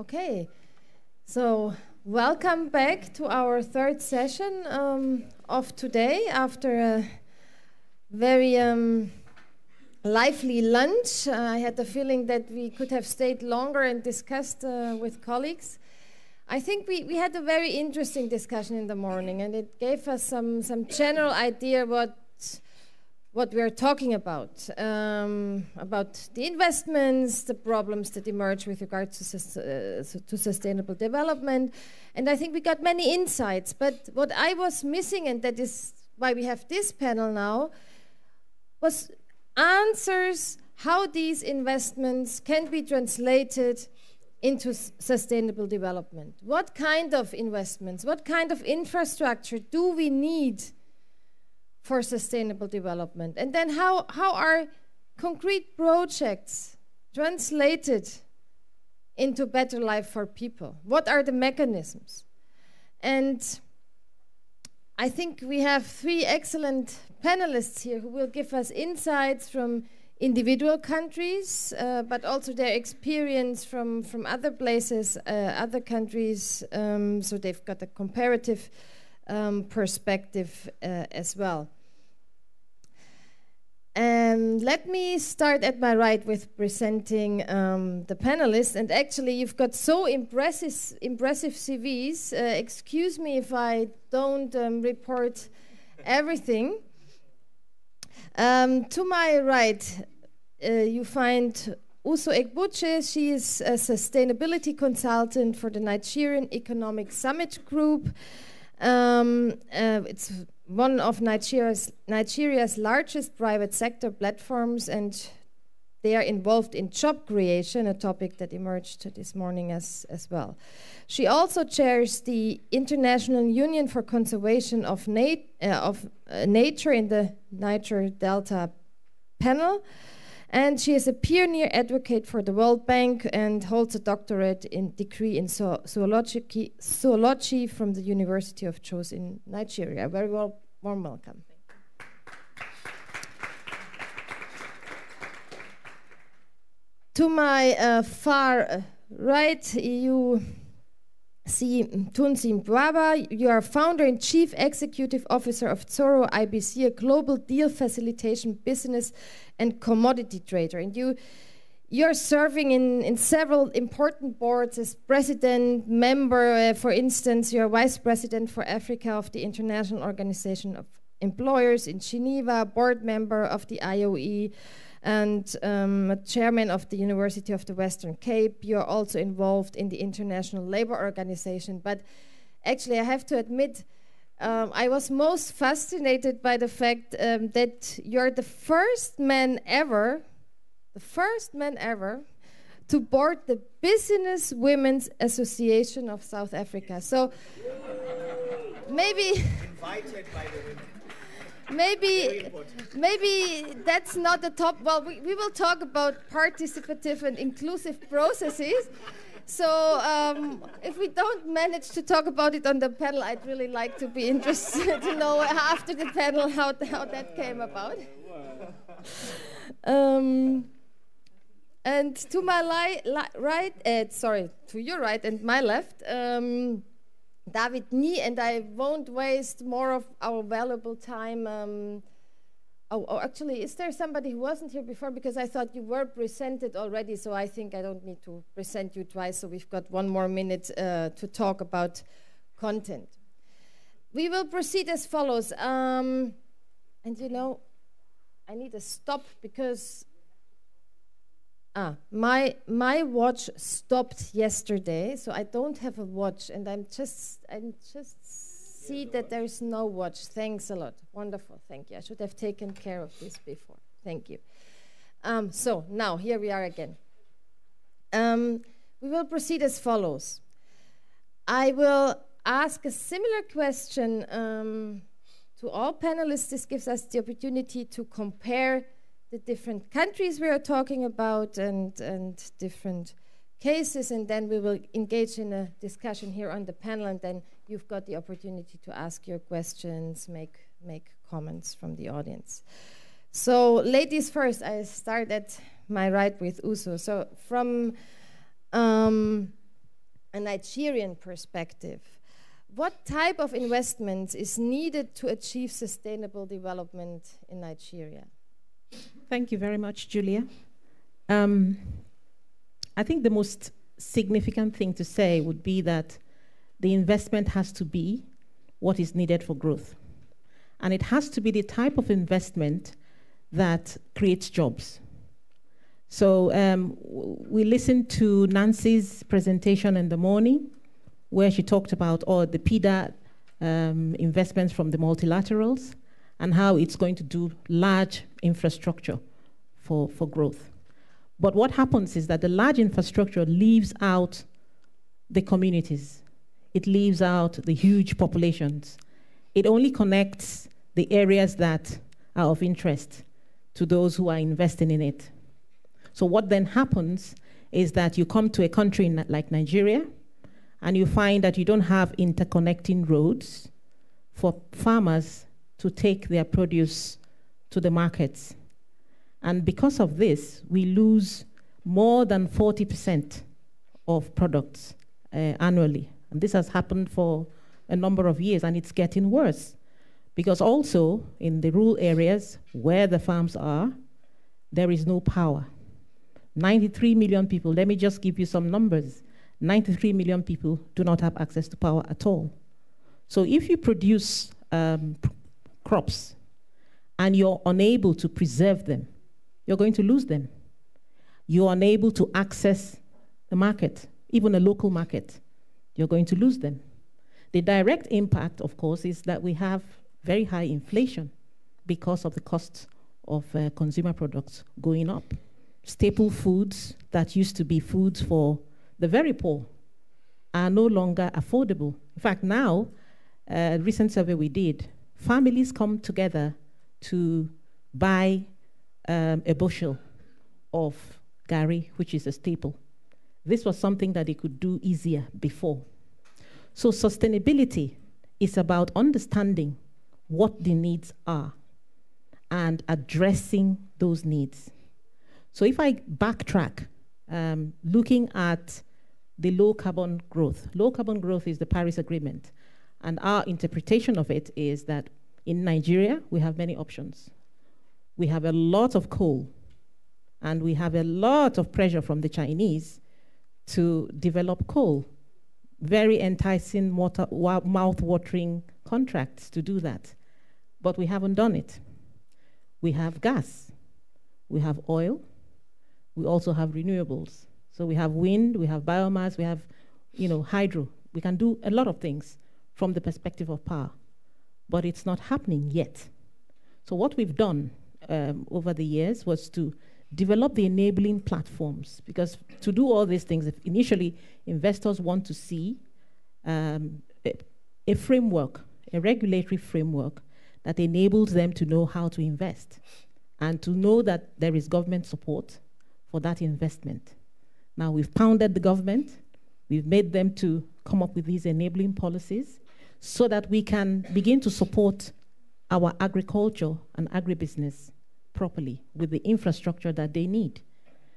Okay, so welcome back to our third session um, of today after a very um, lively lunch. Uh, I had the feeling that we could have stayed longer and discussed uh, with colleagues. I think we, we had a very interesting discussion in the morning, and it gave us some, some general idea what what we are talking about um, about the investments, the problems that emerge with regard to, sus uh, to sustainable development, and I think we got many insights. But what I was missing, and that is why we have this panel now, was answers how these investments can be translated into sustainable development. What kind of investments, what kind of infrastructure do we need for sustainable development? And then how, how are concrete projects translated into better life for people? What are the mechanisms? And I think we have three excellent panelists here who will give us insights from individual countries, uh, but also their experience from, from other places, uh, other countries. Um, so they've got a comparative um, perspective uh, as well. Um, let me start at my right with presenting um, the panelists. And actually, you've got so impressive, impressive CVs. Uh, excuse me if I don't um, report everything. Um, to my right, uh, you find Uzo Egbuche. She is a sustainability consultant for the Nigerian Economic Summit Group. Um, uh, it's one of Nigeria's, Nigeria's largest private sector platforms, and they are involved in job creation, a topic that emerged this morning as, as well. She also chairs the International Union for Conservation of, nat uh, of uh, Nature in the Niger Delta panel. And she is a pioneer advocate for the World Bank and holds a doctorate in degree in zoology, from the University of Jos in Nigeria. Very well, warm welcome. To my uh, far right, you see Mdwaba. You are founder and chief executive officer of TZoro IBC, a global deal facilitation business and commodity trader. And you you're serving in, in several important boards as president, member, uh, for instance, you're vice president for Africa of the International Organization of Employers in Geneva, board member of the IOE, and um, chairman of the University of the Western Cape. You're also involved in the International Labour Organization. But actually, I have to admit, um, I was most fascinated by the fact um, that you're the first man ever, the first man ever, to board the Business Women's Association of South Africa. So maybe. Invited by the women maybe maybe that's not the top well we, we will talk about participative and inclusive processes. So um, if we don't manage to talk about it on the panel i'd really like to be interested to know after the panel how, how that came about. Um, and to my li- li- right uh, sorry to your right and my left um, David Ndii, and I won't waste more of our valuable time. Um, oh, oh, actually, is there somebody who wasn't here before? Because I thought you were presented already, so I think I don't need to present you twice. So we've got one more minute uh, to talk about content. We will proceed as follows. Um, and you know, I need a stop because Ah, my my watch stopped yesterday, so I don't have a watch, and I'm just I'm just see that there's no watch. Thanks a lot. Wonderful. Thank you. I should have taken care of this before. Thank you. Um, so now here we are again. Um, we will proceed as follows. I will ask a similar question um, to all panelists. This gives us the opportunity to compare the different countries we are talking about and, and different cases, and then we will engage in a discussion here on the panel, and then you've got the opportunity to ask your questions, make, make comments from the audience. So, ladies first, I start at my right with Uzo. So, from um, a Nigerian perspective, what type of investment is needed to achieve sustainable development in Nigeria? Thank you very much, Julia. Um, I think the most significant thing to say would be that the investment has to be what is needed for growth. And it has to be the type of investment that creates jobs. So um, we listened to Nancy's presentation in the morning, where she talked about all the PDA um, investments from the multilaterals and how it's going to do large infrastructure for, for growth. But what happens is that the large infrastructure leaves out the communities, it leaves out the huge populations. It only connects the areas that are of interest to those who are investing in it. So, what then happens is that you come to a country like Nigeria and you find that you don't have interconnecting roads for farmers to take their produce to the markets. And because of this, we lose more than 40% of products uh, annually. And this has happened for a number of years, and it's getting worse. Because also in the rural areas where the farms are, there is no power. 93 million people, let me just give you some numbers. 93 million people do not have access to power at all. So if you produce um, crops and you're unable to preserve them, you're going to lose them. You're unable to access the market, even a local market, you're going to lose them. The direct impact, of course, is that we have very high inflation because of the cost of uh, consumer products going up. Staple foods that used to be foods for the very poor are no longer affordable. In fact, now, a recent survey we did, families come together to buy um, a bushel of gari, which is a staple. This was something that they could do easier before. So, sustainability is about understanding what the needs are and addressing those needs. So, if I backtrack, um, looking at the low carbon growth, low carbon growth is the Paris Agreement. And our interpretation of it is that in Nigeria, we have many options. We have a lot of coal, and we have a lot of pressure from the Chinese to develop coal. Very enticing, mouth watering contracts to do that. But we haven't done it. We have gas, we have oil, we also have renewables. So we have wind, we have biomass, we have, you know, hydro. We can do a lot of things from the perspective of power, but it's not happening yet. So what we've done um, over the years was to develop the enabling platforms because to do all these things, initially investors want to see um, a, a framework, a regulatory framework that enables them to know how to invest and to know that there is government support for that investment. Now, we've pounded the government, we've made them to come up with these enabling policies so that we can begin to support our agriculture and agribusiness properly with the infrastructure that they need.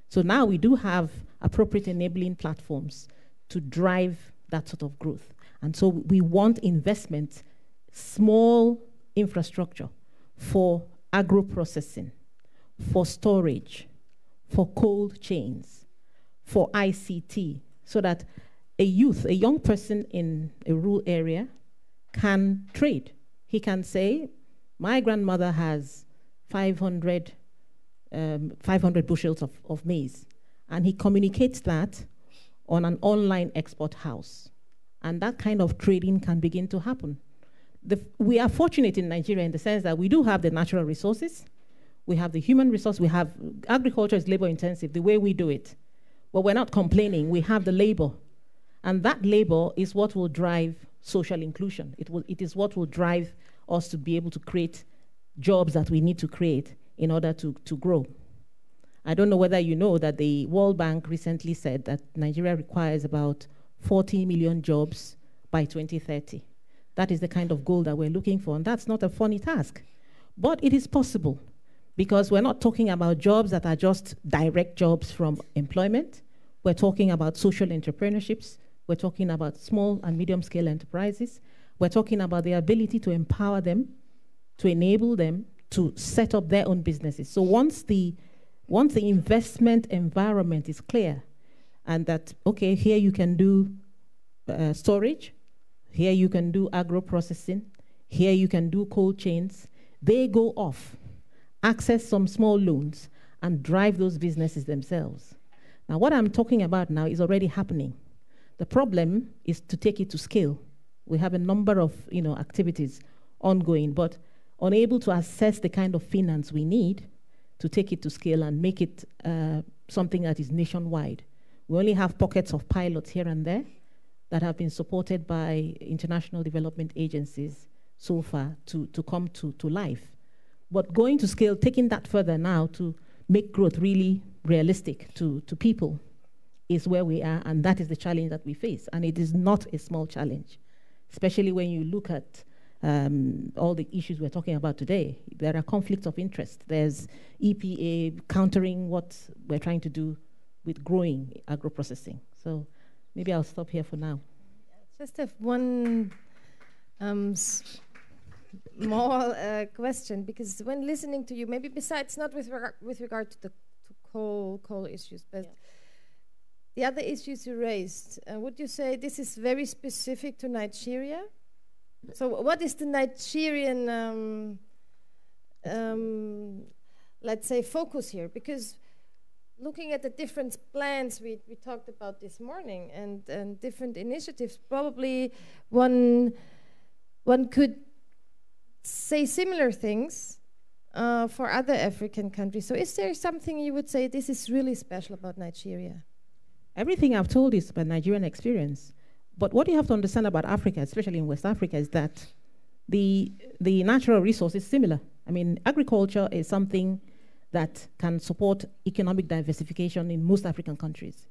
So now we do have appropriate enabling platforms to drive that sort of growth. And so we want investment, small infrastructure for agro processing, for storage, for cold chains, for ICT, so that a youth, a young person in a rural area can trade. He can say, My grandmother has 500, um, 500 bushels of, of maize. And he communicates that on an online export house. And that kind of trading can begin to happen. The, we are fortunate in Nigeria in the sense that we do have the natural resources, we have the human resource, we have agriculture is labor intensive, the way we do it. But we're not complaining, we have the labor. And that labor is what will drive social inclusion. It, will, it is what will drive us to be able to create jobs that we need to create in order to, to grow. I don't know whether you know that the World Bank recently said that Nigeria requires about 40 million jobs by 2030. That is the kind of goal that we're looking for, and that's not a funny task. But it is possible because we're not talking about jobs that are just direct jobs from employment. We're talking about social entrepreneurships, We're talking about small and medium scale enterprises. We're talking about the ability to empower them, to enable them to set up their own businesses. So once the once the investment environment is clear, and that okay, here you can do uh, storage, here you can do agro processing, here you can do cold chains. They go off, access some small loans, and drive those businesses themselves. Now, what I'm talking about now is already happening. The problem is to take it to scale. We have a number of you know, activities ongoing, but unable to assess the kind of finance we need to take it to scale and make it uh, something that is nationwide. We only have pockets of pilots here and there that have been supported by international development agencies so far to, to come to, to life. But going to scale, taking that further now to make growth really realistic to, to people is where we are, and that is the challenge that we face. And it is not a small challenge, especially when you look at um, all the issues we're talking about today. There are conflicts of interest. There's EPA countering what we're trying to do with growing agro processing. So maybe I'll stop here for now. Just have one um, small uh, question because when listening to you, maybe besides not with regard with regard to the to coal coal issues, but yeah. The other issues you raised, uh, would you say this is very specific to Nigeria? So, what is the Nigerian, um, um, let's say, focus here? Because looking at the different plans we, we talked about this morning and, and different initiatives, probably one, one could say similar things uh, for other African countries. So, is there something you would say this is really special about Nigeria? Everything I've told is about Nigerian experience. But what you have to understand about Africa, especially in West Africa, is that the, the natural resource is similar. I mean, agriculture is something that can support economic diversification in most African countries.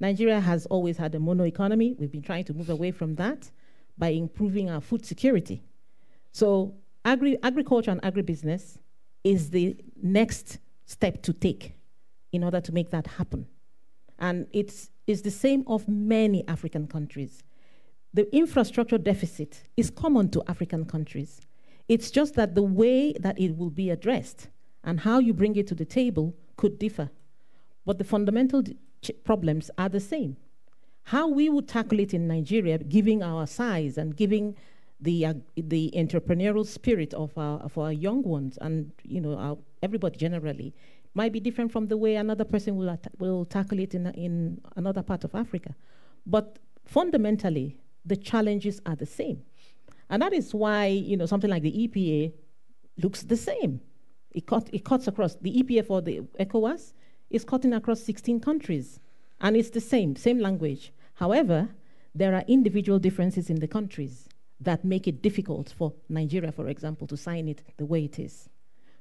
Nigeria has always had a mono economy. We've been trying to move away from that by improving our food security. So, agri- agriculture and agribusiness is the next step to take in order to make that happen. And it's, it's the same of many African countries. The infrastructure deficit is common to African countries. It's just that the way that it will be addressed and how you bring it to the table could differ. But the fundamental problems are the same. How we would tackle it in Nigeria, giving our size and giving the, uh, the entrepreneurial spirit of our, of our young ones and you know, our, everybody generally, might be different from the way another person will, will tackle it in, in another part of Africa. But fundamentally, the challenges are the same. And that is why you know, something like the EPA looks the same. It, cut, it cuts across, the EPA for the ECOWAS is cutting across 16 countries. And it's the same, same language. However, there are individual differences in the countries that make it difficult for Nigeria, for example, to sign it the way it is.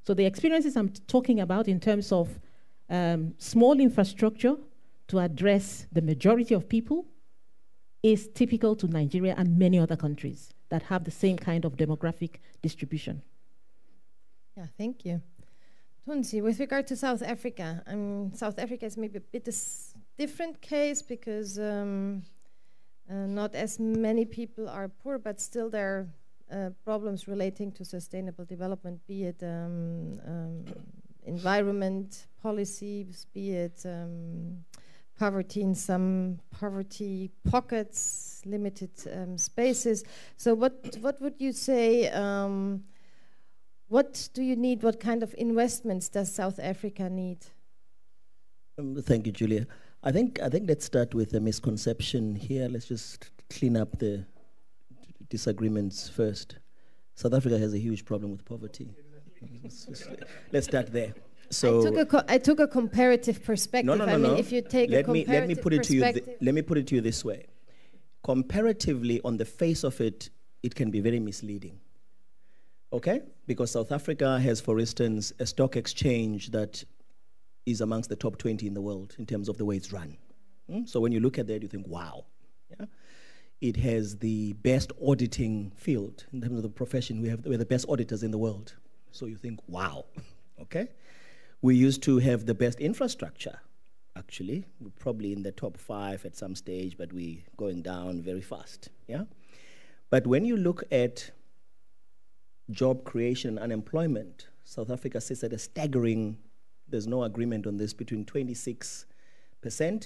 So the experiences I'm talking about in terms of um, small infrastructure to address the majority of people is typical to Nigeria and many other countries that have the same kind of demographic distribution. Yeah, thank you. Tunzi, with regard to South Africa, South Africa is maybe a bit a different case because um, uh, not as many people are poor, but still there are uh, problems relating to sustainable development, be it um, um, environment policies, be it um, poverty in some poverty pockets, limited um, spaces. So, what what would you say? Um, what do you need? What kind of investments does South Africa need? Um, thank you, Julia. I think I think let's start with a misconception here. Let's just clean up the disagreements first. South Africa has a huge problem with poverty. let's start there. So I took a, co- I took a comparative perspective. No, no, no, I mean, no. if you take let a me let me put it to you. Th- let me put it to you this way. Comparatively, on the face of it, it can be very misleading. Okay, because South Africa has, for instance, a stock exchange that is amongst the top 20 in the world in terms of the way it's run. Mm? So when you look at that, you think, wow. Yeah? It has the best auditing field in terms of the profession. We have we're the best auditors in the world. So you think, wow. okay. We used to have the best infrastructure. actually. We're probably in the top five at some stage, but we're going down very fast. Yeah? But when you look at job creation and unemployment, South Africa sits at a staggering, there's no agreement on this, between 26%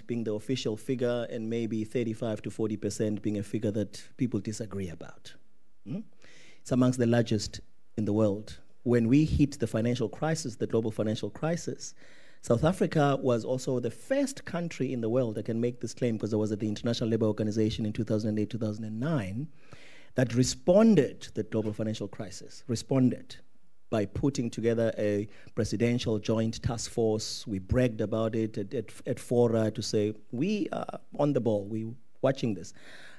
being the official figure and maybe 35 to 40% being a figure that people disagree about. Hmm? It's amongst the largest in the world. When we hit the financial crisis, the global financial crisis, South Africa was also the first country in the world that can make this claim because I was at the International Labour Organization in 2008 2009 that responded to the global financial crisis, responded by putting together a presidential joint task force. We bragged about it at, at, at fora to say, we are on the ball, we're watching this.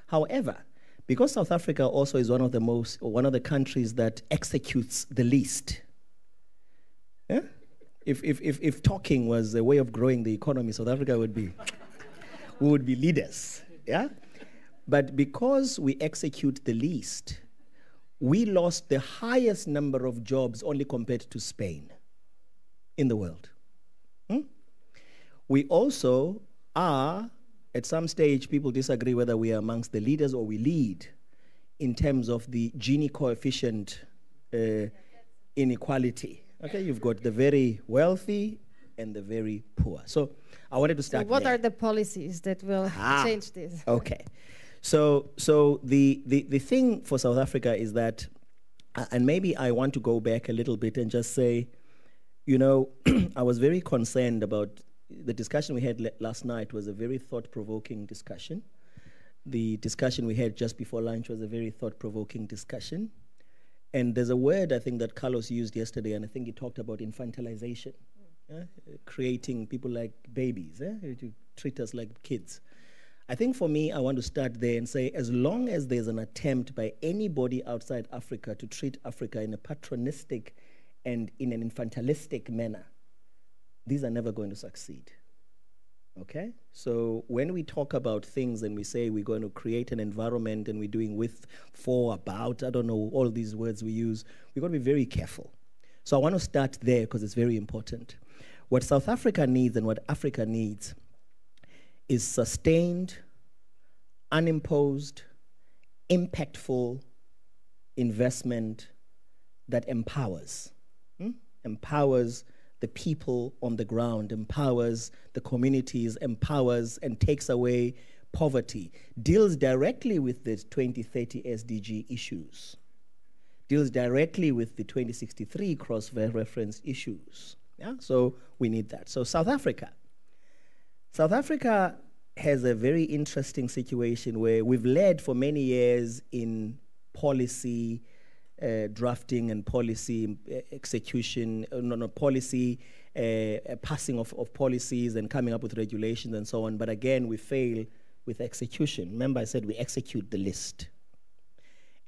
However, because South Africa also is one of the most, one of the countries that executes the least. Yeah? If, if, if, if talking was a way of growing the economy, South Africa would be, we would be leaders. Yeah? But because we execute the least, we lost the highest number of jobs only compared to Spain in the world. Hmm? We also are, at some stage, people disagree whether we are amongst the leaders or we lead in terms of the Gini coefficient uh, inequality. Okay, you've got the very wealthy and the very poor. So I wanted to start. So, what there. are the policies that will Ah, change this? Okay. So, so the, the, the thing for South Africa is that, uh, and maybe I want to go back a little bit and just say, you know, I was very concerned about the discussion we had last night was a very thought-provoking discussion. The discussion we had just before lunch was a very thought-provoking discussion. And there's a word I think that Carlos used yesterday, and I think he talked about infantilization, yeah? creating people like babies, eh? to treat us like kids. I think for me, I want to start there and say as long as there's an attempt by anybody outside Africa to treat Africa in a patronistic and in an infantilistic manner, these are never going to succeed. Okay? So when we talk about things and we say we're going to create an environment and we're doing with, for, about, I don't know, all these words we use, we've got to be very careful. So I want to start there because it's very important. What South Africa needs and what Africa needs is sustained, unimposed, impactful investment that empowers. hmm? Empowers the people on the ground, empowers the communities, empowers and takes away poverty, deals directly with the 2030 SDG issues, deals directly with the 2063 cross reference issues. Yeah? So we need that. So, South Africa. South Africa has a very interesting situation where we've led for many years in policy uh, drafting and policy uh, execution, uh, no, no, policy uh, uh, passing of, of policies and coming up with regulations and so on. But again, we fail with execution. Remember, I said we execute the list.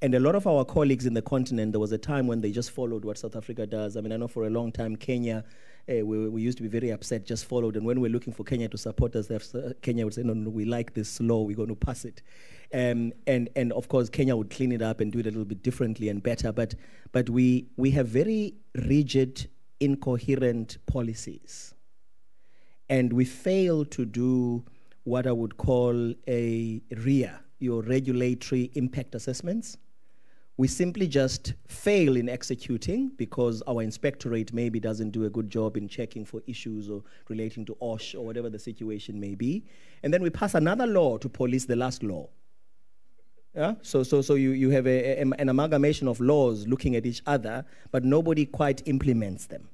And a lot of our colleagues in the continent, there was a time when they just followed what South Africa does. I mean, I know for a long time, Kenya, uh, we, we used to be very upset, just followed. And when we're looking for Kenya to support us, uh, Kenya would say, no, no, we like this law, we're going to pass it. Um, and, and of course, Kenya would clean it up and do it a little bit differently and better. But, but we, we have very rigid, incoherent policies. And we fail to do what I would call a RIA, your regulatory impact assessments. We simply just fail in executing because our inspectorate maybe doesn't do a good job in checking for issues or relating to OSH or whatever the situation may be. And then we pass another law to police the last law. Yeah? So, so, so you, you have a, a, an amalgamation of laws looking at each other, but nobody quite implements them.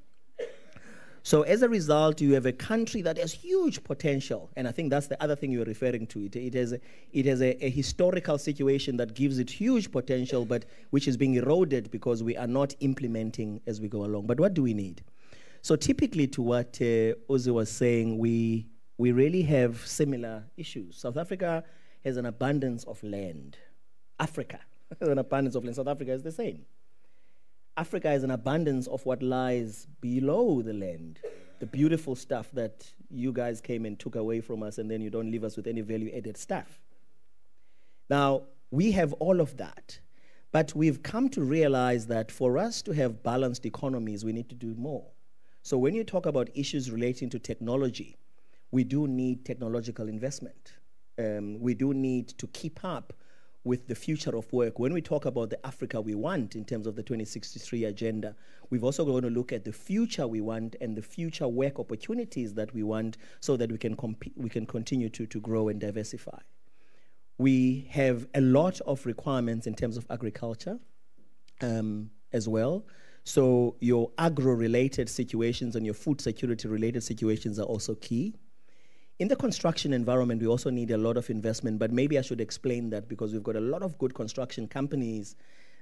So as a result, you have a country that has huge potential, and I think that's the other thing you're referring to. It, it has, a, it has a, a, historical situation that gives it huge potential, but which is being eroded because we are not implementing as we go along. But what do we need? So typically, to what uh, was saying, we we really have similar issues. South Africa has an abundance of land. Africa has an abundance of land. South Africa is the same. Africa is an abundance of what lies below the land, the beautiful stuff that you guys came and took away from us, and then you don't leave us with any value added stuff. Now, we have all of that, but we've come to realize that for us to have balanced economies, we need to do more. So, when you talk about issues relating to technology, we do need technological investment. Um, we do need to keep up with the future of work. When we talk about the Africa we want in terms of the 2063 agenda, we've also going to look at the future we want and the future work opportunities that we want so that we can, we can continue to, to grow and diversify. We have a lot of requirements in terms of agriculture um, as well. So your agro-related situations and your food security-related situations are also key. In the construction environment, we also need a lot of investment, but maybe I should explain that because we've got a lot of good construction companies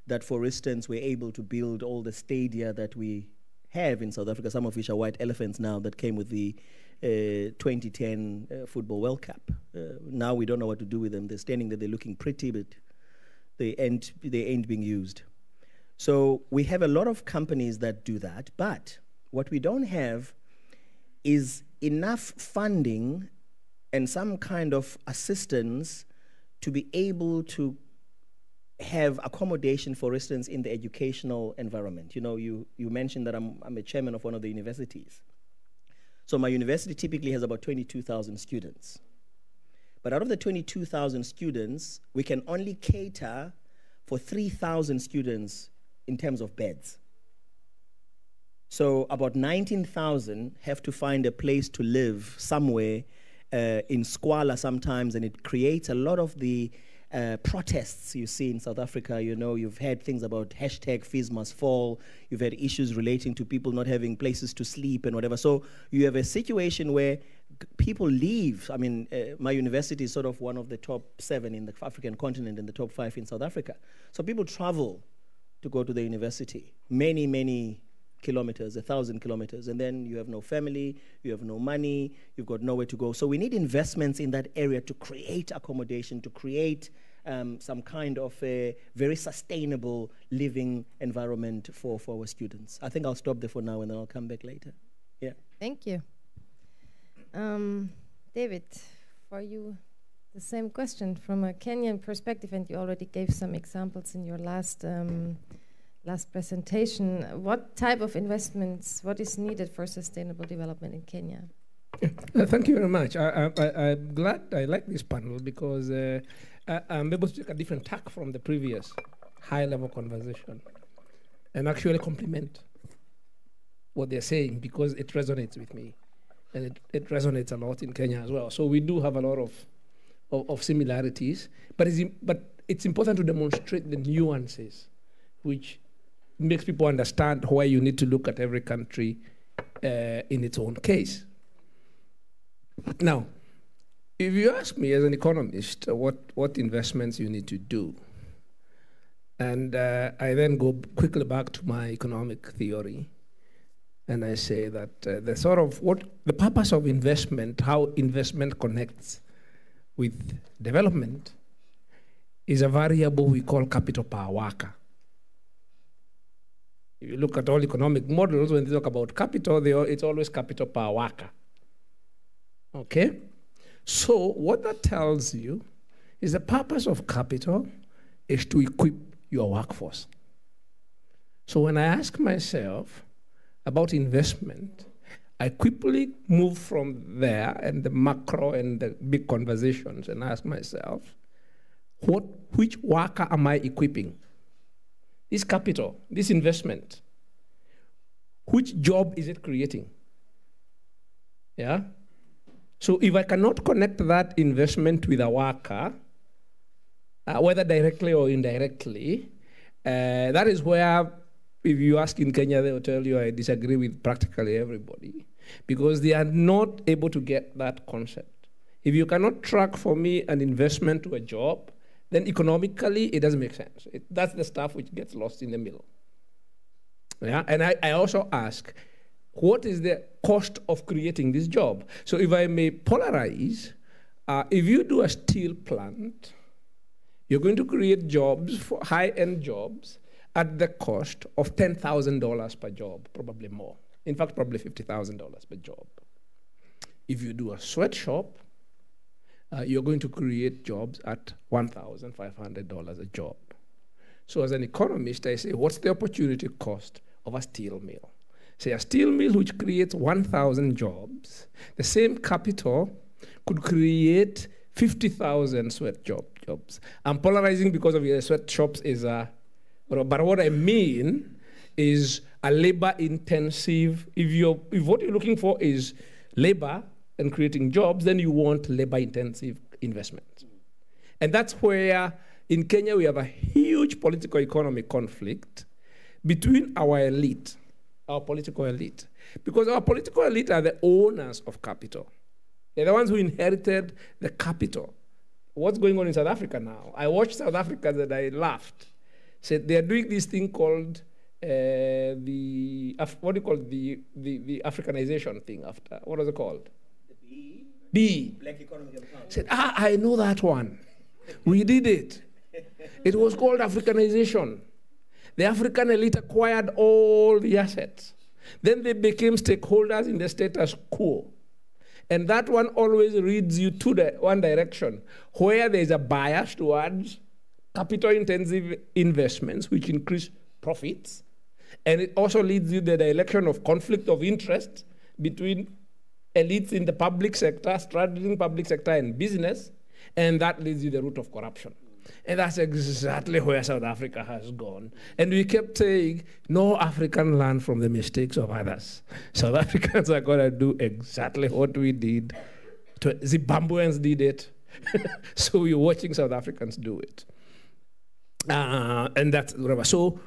that, for instance, we're able to build all the stadia that we have in South Africa, some of which are white elephants now that came with the uh, 2010 uh, Football World Cup. Uh, now we don't know what to do with them. They're standing there, they're looking pretty, but they ain't, they ain't being used. So we have a lot of companies that do that, but what we don't have is enough funding and some kind of assistance to be able to have accommodation, for instance, in the educational environment. You know, you, you mentioned that I'm, I'm a chairman of one of the universities. So my university typically has about 22,000 students. But out of the 22,000 students, we can only cater for 3,000 students in terms of beds. So about 19,000 have to find a place to live somewhere uh, in squalor sometimes, and it creates a lot of the uh, protests you see in South Africa. You know, you've had things about hashtag fees must fall. You've had issues relating to people not having places to sleep and whatever. So you have a situation where people leave. I mean, uh, my university is sort of one of the top seven in the African continent and the top five in South Africa. So people travel to go to the university. Many, many kilometers, a thousand kilometers, and then you have no family, you have no money, you've got nowhere to go. So we need investments in that area to create accommodation, to create um, some kind of a very sustainable living environment for, for our students. I think I'll stop there for now and then I'll come back later. Yeah. Thank you. Um, David, for you, the same question from a Kenyan perspective, and you already gave some examples in your last. Um, last presentation. What type of investments, what is needed for sustainable development in Kenya? Uh, thank you very much. I, am glad I like this panel because uh, I, am able to take a different tack from the previous high level conversation and actually complement what they're saying because it resonates with me and it, it resonates a lot in Kenya as well. So we do have a lot of, of, of similarities, but it's, but it's important to demonstrate the nuances which makes people understand why you need to look at every country uh, in its own case. Now, if you ask me as an economist uh, what, what investments you need to do, and uh, I then go quickly back to my economic theory, and I say that uh, the sort of what the purpose of investment, how investment connects with development, is a variable we call capital per worker. If you look at all economic models, when they talk about capital, they, it's always capital per worker. Okay? So, what that tells you is the purpose of capital is to equip your workforce. So, when I ask myself about investment, I quickly move from there and the macro and the big conversations and ask myself, what, which worker am I equipping? This capital, this investment, which job is it creating? Yeah? So if I cannot connect that investment with a worker, uh, whether directly or indirectly, uh, that is where, if you ask in Kenya, they will tell you I disagree with practically everybody because they are not able to get that concept. If you cannot track for me an investment to a job, then economically it doesn't make sense. It, that's the stuff which gets lost in the middle. Yeah, and I, I also ask, what is the cost of creating this job? So if I may polarize, uh, if you do a steel plant, you're going to create jobs for high-end jobs at the cost of $10,000 per job, probably more. In fact, probably $50,000 per job. If you do a sweatshop, uh, you're going to create jobs at $1,500 a job. So, as an economist, I say, what's the opportunity cost of a steel mill? Say a steel mill which creates 1,000 jobs, the same capital could create 50,000 sweat job, jobs. I'm polarizing because of your sweatshops is a, but what I mean is a labor intensive. If, you're, if what you're looking for is labor and creating jobs, then you want labor intensive investment. And that's where in Kenya we have a huge political economic conflict between our elite, our political elite, because our political elite are the owners of capital. They're the ones who inherited the capital. What's going on in South Africa now? I watched South Africa and I laughed. Said they're doing this thing called uh, the what do you call the, the the Africanization thing after what was it called? B. Black Economic Empowerment. Said ah I know that one. we did it. It was called Africanization. The African elite acquired all the assets. Then they became stakeholders in the status quo. And that one always leads you to the one direction where there is a bias towards capital intensive investments, which increase profits. And it also leads you to the direction of conflict of interest between elites in the public sector, straddling public sector and business, and that leads you the route of corruption. And that's exactly where South Africa has gone. And we kept saying, no African learn from the mistakes of others. South Africans are going to do exactly what we did. Zimbabweans did it. so we're watching South Africans do it. Uh, and that's whatever. So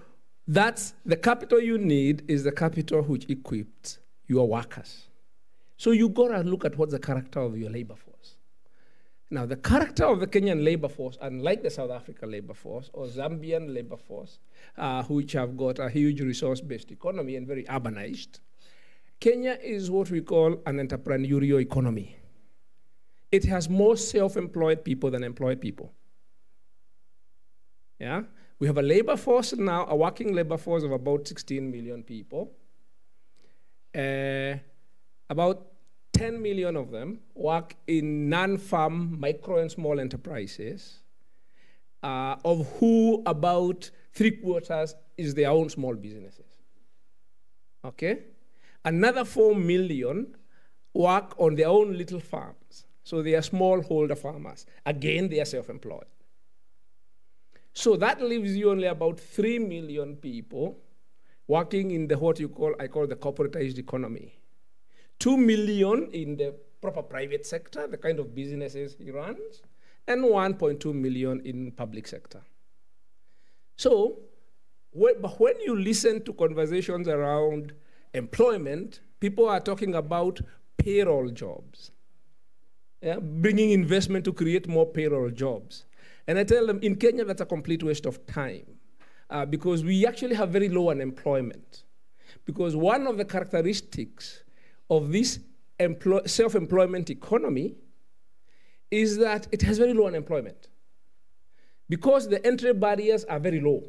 that's the capital you need is the capital which equips your workers. So you got to look at what's the character of your labor force. Now, the character of the Kenyan labor force, unlike the South African labor force or Zambian labor force, uh, which have got a huge resource based economy and very urbanized, Kenya is what we call an entrepreneurial economy. It has more self employed people than employed people. Yeah? We have a labor force now, a working labor force of about 16 million people. Uh, about 10 million of them work in non farm micro and small enterprises, uh, of who about three quarters is their own small businesses. Okay? Another 4 million work on their own little farms. So they are smallholder farmers. Again, they are self employed. So that leaves you only about 3 million people working in the what you call, I call the corporatized economy. 2 million in the proper private sector, the kind of businesses he runs, and 1.2 million in public sector. So, when you listen to conversations around employment, people are talking about payroll jobs, yeah? bringing investment to create more payroll jobs. And I tell them in Kenya, that's a complete waste of time uh, because we actually have very low unemployment. Because one of the characteristics of this self employment economy is that it has very low unemployment because the entry barriers are very low.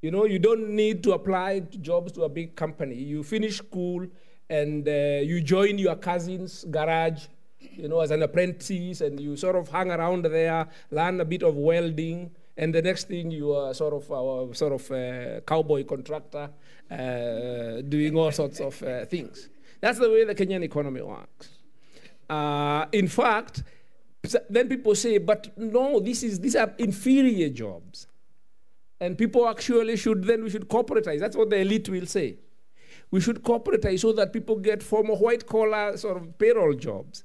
You know, you don't need to apply to jobs to a big company. You finish school and uh, you join your cousin's garage, you know, as an apprentice, and you sort of hang around there, learn a bit of welding, and the next thing you are sort of our sort of uh, cowboy contractor uh, doing all sorts of uh, things. That's the way the Kenyan economy works. Uh, in fact, then people say, but no, this is, these are inferior jobs. And people actually should, then we should corporatize. That's what the elite will say. We should corporatize so that people get former white collar sort of payroll jobs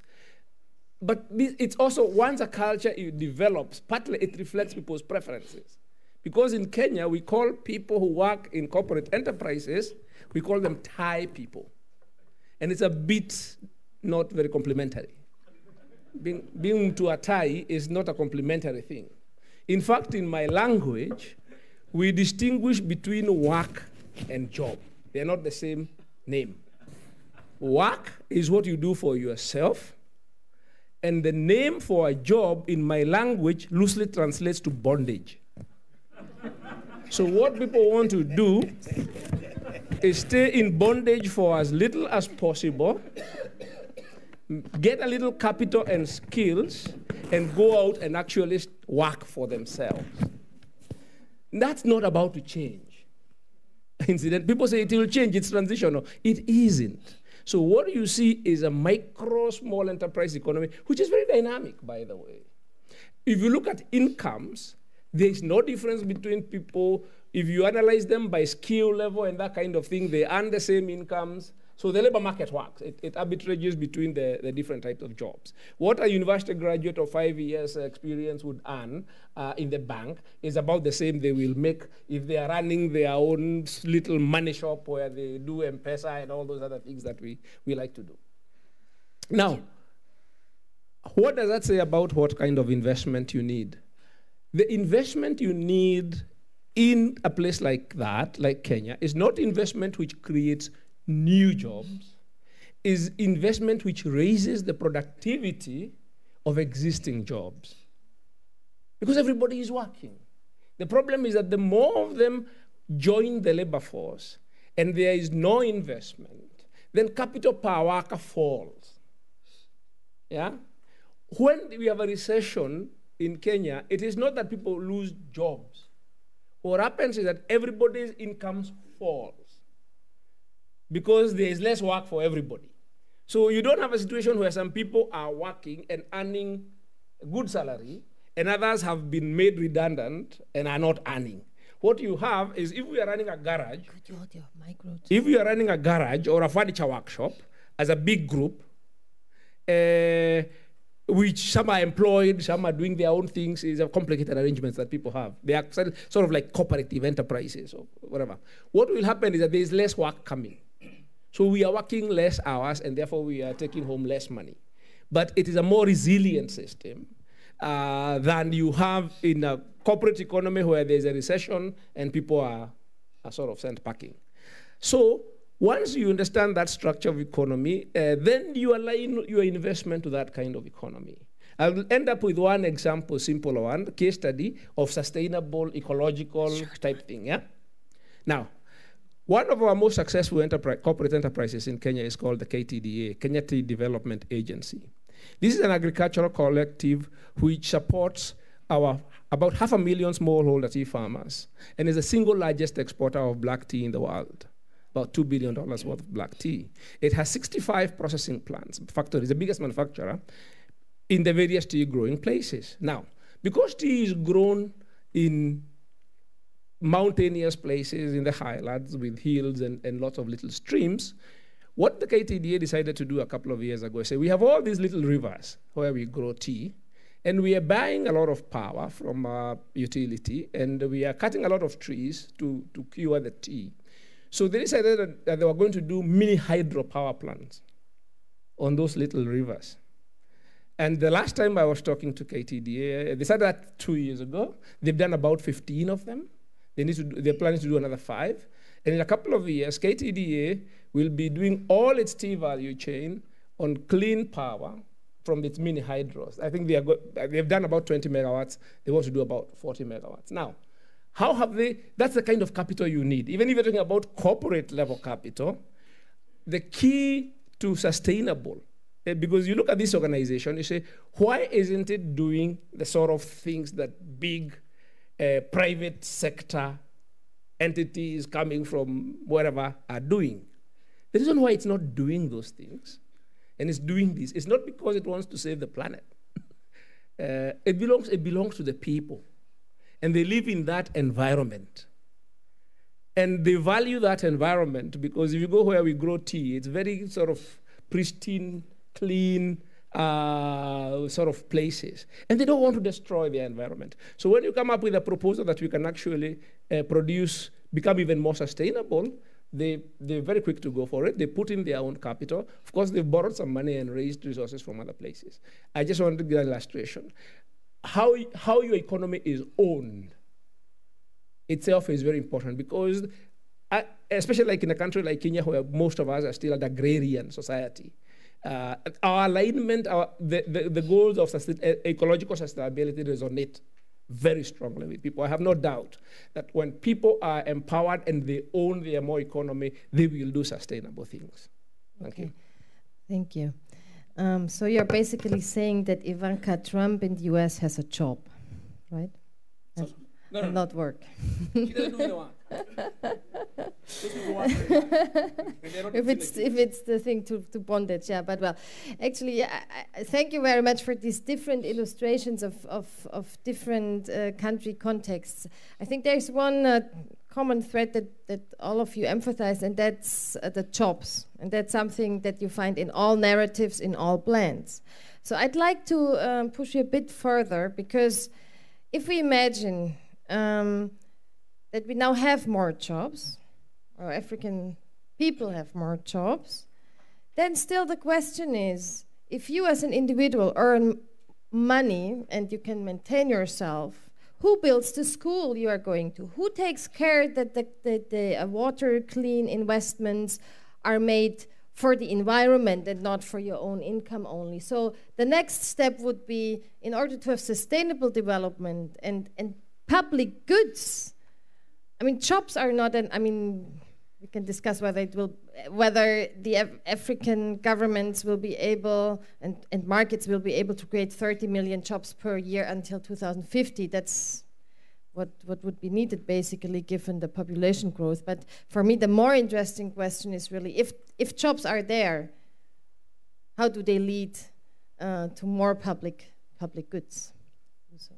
but it's also once a culture develops, partly it reflects people's preferences. Because in Kenya, we call people who work in corporate enterprises, we call them tie people. And it's a bit not very complimentary. Being, being to a tie is not a complimentary thing. In fact, in my language, we distinguish between work and job. They're not the same name. Work is what you do for yourself, and the name for a job in my language loosely translates to bondage. So, what people want to do is stay in bondage for as little as possible, get a little capital and skills, and go out and actually work for themselves. That's not about to change. incident. People say it will change, it's transitional. It isn't. So what you see is a micro small enterprise economy, which is very dynamic, by the way. If you look at incomes, there is no difference between people. If you analyze them by skill level and that kind of thing, they earn the same incomes. So the labor market works. It, it arbitrages between the, the different types of jobs. What a university graduate of five years experience would earn uh, in the bank is about the same they will make if they are running their own little money shop where they do M-Pesa and all those other things that we, we like to do. Now, what does that say about what kind of investment you need? The investment you need in a place like that, like Kenya, is not investment which creates new jobs, is investment which raises the productivity of existing jobs. Because everybody is working. The problem is that the more of them join the labor force and there is no investment, then capital per worker falls. Yeah? When we have a recession in Kenya, it is not that people lose jobs. What happens is that everybody's incomes falls because there is less work for everybody. So you don't have a situation where some people are working and earning a good salary, and others have been made redundant and are not earning. What you have is if we are running a garage, if we are running a garage or a furniture workshop as a big group, uh, which some are employed, some are doing their own things, is a complicated arrangements that people have. They are sort of like cooperative enterprises or whatever. What will happen is that there is less work coming. So we are working less hours and therefore we are taking home less money. But it is a more resilient system uh, than you have in a corporate economy where there's a recession and people are, are sort of sent packing. So once you understand that structure of economy, uh, then you align your investment to that kind of economy. I'll end up with one example, simple one, case study of sustainable ecological type thing. Yeah. Now, one of our most successful enterprise, corporate enterprises in Kenya is called the KTDA, Kenya Tea Development Agency. This is an agricultural collective which supports our about half a million smallholder tea farmers and is the single largest exporter of black tea in the world. About $2 billion worth of black tea. It has 65 processing plants, factories, the biggest manufacturer in the various tea growing places. Now, because tea is grown in mountainous places in the highlands with hills and, and lots of little streams. What the KTDA decided to do a couple of years ago is say, we have all these little rivers where we grow tea, and we are buying a lot of power from our utility, and we are cutting a lot of trees to, to cure the tea. So they decided that they were going to do mini hydropower plants on those little rivers. And the last time I was talking to KTDA, they said that two years ago. They've done about 15 of them. They need to do, they're planning to do another five. And in a couple of years, KTDA will be doing all its tea value chain on clean power from its mini hydros. I think they are they've done about 20 megawatts. They want to do about 40 megawatts. Now, how have they? That's the kind of capital you need. Even if you're talking about corporate level capital, the key to sustainable, uh, because you look at this organization, you say, why isn't it doing the sort of things that big uh, private sector entities coming from wherever are doing. The reason why it's not doing those things and it's doing this is not because it wants to save the planet. uh, it, belongs, it belongs to the people. And they live in that environment. And they value that environment because if you go where we grow tea, it's very sort of pristine, clean, uh, sort of places. And they don't want to destroy their environment. So when you come up with a proposal that we can actually uh, produce, become even more sustainable, they, they're very quick to go for it. They put in their own capital. Of course, they've borrowed some money and raised resources from other places. I just wanted to give an illustration. How, how your economy is owned itself is very important because, uh, especially like in a country like Kenya, where most of us are still an agrarian society, uh, our alignment, our, the, the, the goals of sustain, ecological sustainability resonate very strongly with people. I have no doubt that when people are empowered and they own their more economy, they will do sustainable things. Thank okay. you. Thank you. Um, so you're basically saying that Ivanka Trump in the US has a job, right? So, no, no, no. not work. Doesn't work. if it's if it's the thing to, to bondage, yeah. But well, actually, I, I thank you very much for these different illustrations of of, of different uh, country contexts. I think there's one uh, common thread that that all of you emphasize, and that's uh, the jobs, and that's something that you find in all narratives, in all plans. So I'd like to um, push you a bit further because if we imagine um, that we now have more jobs or African people have more jobs, then still the question is if you as an individual earn money and you can maintain yourself, who builds the school you are going to? Who takes care that the, the, the uh, water clean investments are made for the environment and not for your own income only? So the next step would be in order to have sustainable development and, and public goods. I mean, jobs are not an, I mean, we can discuss whether it will, whether the Af African governments will be able and, and markets will be able to create 30 million jobs per year until 2050. That's what, what would be needed basically given the population growth. But for me, the more interesting question is really if, if jobs are there, how do they lead uh, to more public, public goods? So.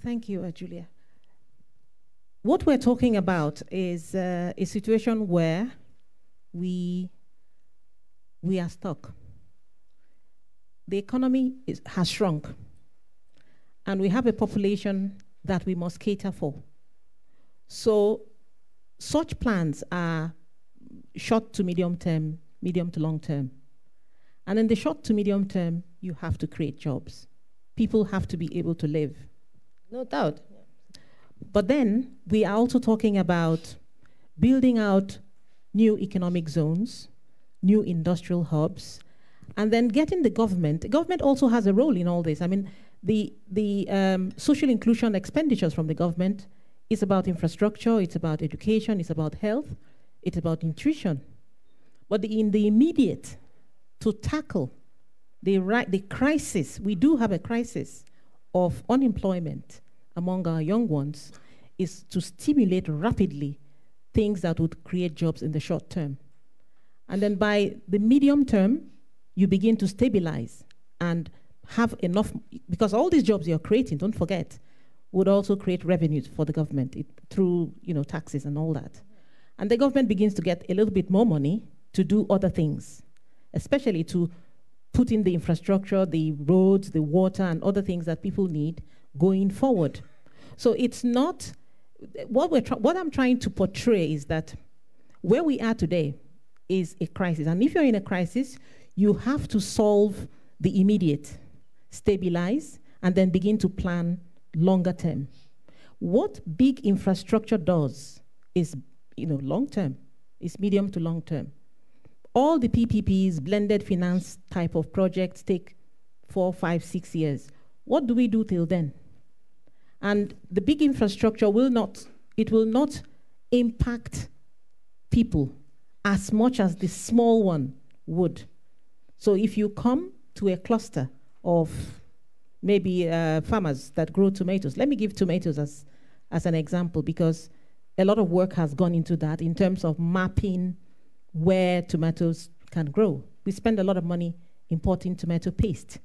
Thank you, uh, Julia. What we're talking about is uh, a situation where we, we are stuck. The economy is, has shrunk, and we have a population that we must cater for. So, such plans are short to medium term, medium to long term. And in the short to medium term, you have to create jobs. People have to be able to live. No doubt. But then we are also talking about building out new economic zones, new industrial hubs, and then getting the government. The government also has a role in all this. I mean, the, the um, social inclusion expenditures from the government is about infrastructure, it's about education, it's about health, it's about nutrition. But the, in the immediate, to tackle the, the crisis, we do have a crisis of unemployment among our young ones is to stimulate rapidly things that would create jobs in the short term. And then by the medium term, you begin to stabilize and have enough, because all these jobs you're creating, don't forget, would also create revenues for the government it, through you know, taxes and all that. And the government begins to get a little bit more money to do other things, especially to put in the infrastructure, the roads, the water, and other things that people need going forward. So it's not what we're what I'm trying to portray is that where we are today is a crisis, and if you're in a crisis, you have to solve the immediate, stabilize, and then begin to plan longer term. What big infrastructure does is, you know, long term, is medium to long term. All the PPPs, blended finance type of projects, take four, five, six years. What do we do till then? And the big infrastructure will not, it will not impact people as much as the small one would. So if you come to a cluster of maybe uh, farmers that grow tomatoes, let me give tomatoes as, as an example because a lot of work has gone into that in terms of mapping where tomatoes can grow. We spend a lot of money importing tomato paste,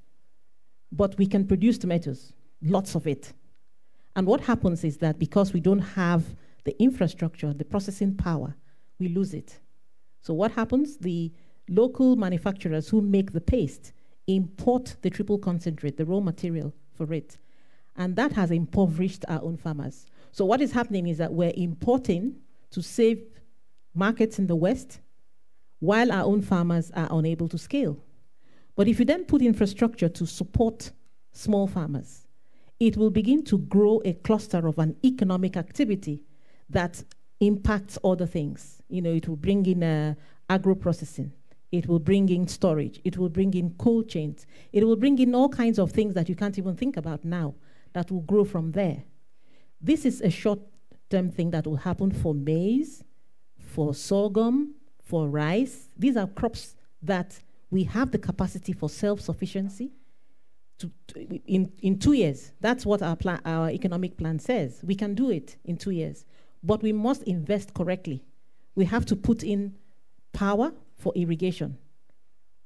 but we can produce tomatoes, lots of it. And what happens is that because we don't have the infrastructure, the processing power, we lose it. So what happens? The local manufacturers who make the paste import the triple concentrate, the raw material for it. And that has impoverished our own farmers. So what is happening is that we're importing to save markets in the West while our own farmers are unable to scale. But if you then put infrastructure to support small farmers, it will begin to grow a cluster of an economic activity that impacts other things. You know, it will bring in uh, agro processing, it will bring in storage, it will bring in cold chains, it will bring in all kinds of things that you can't even think about now that will grow from there. This is a short term thing that will happen for maize, for sorghum, for rice. These are crops that we have the capacity for self sufficiency to, in, in two years. That's what our, plan, our economic plan says. We can do it in two years. but we must invest correctly. We have to put in power for irrigation,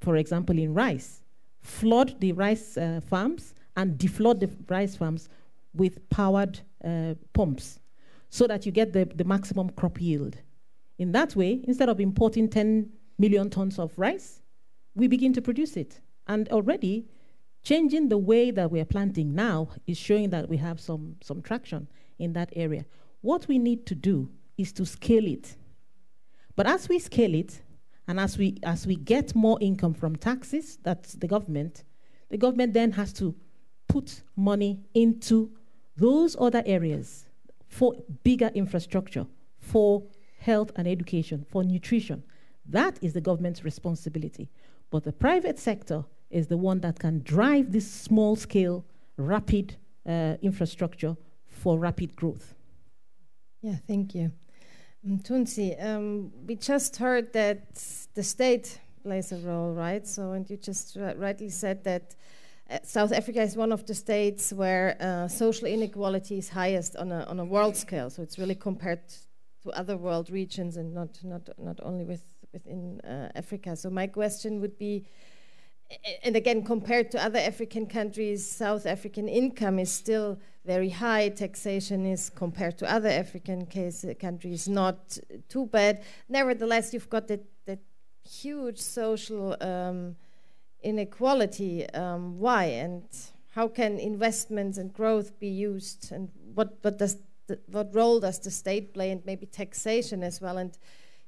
for example, in rice. Flood the rice uh, farms and deflood the rice farms with powered uh, pumps so that you get the, the maximum crop yield. In that way, instead of importing 10 million tons of rice, we begin to produce it. And already, changing the way that we are planting now is showing that we have some, some traction in that area. What we need to do is to scale it. But as we scale it, and as we, as we get more income from taxes, that's the government, the government then has to put money into those other areas for bigger infrastructure, for health and education, for nutrition. That is the government's responsibility. But the private sector is the one that can drive this small scale, rapid uh, infrastructure for rapid growth. Yeah, thank you. Mthunzi, um, we just heard that the state plays a role, right? So, and you just rightly said that uh, South Africa is one of the states where uh, social inequality is highest on a, on a world scale. So it's really compared to other world regions and not, not, not only with, within uh, Africa. So my question would be, and again, compared to other African countries, South African income is still very high. Taxation is, compared to other African case, uh, countries, not too bad. Nevertheless, you've got that, that huge social um, inequality. Um, why? And how can investments and growth be used? And what, what, does the, what role does the state play? And maybe taxation as well. And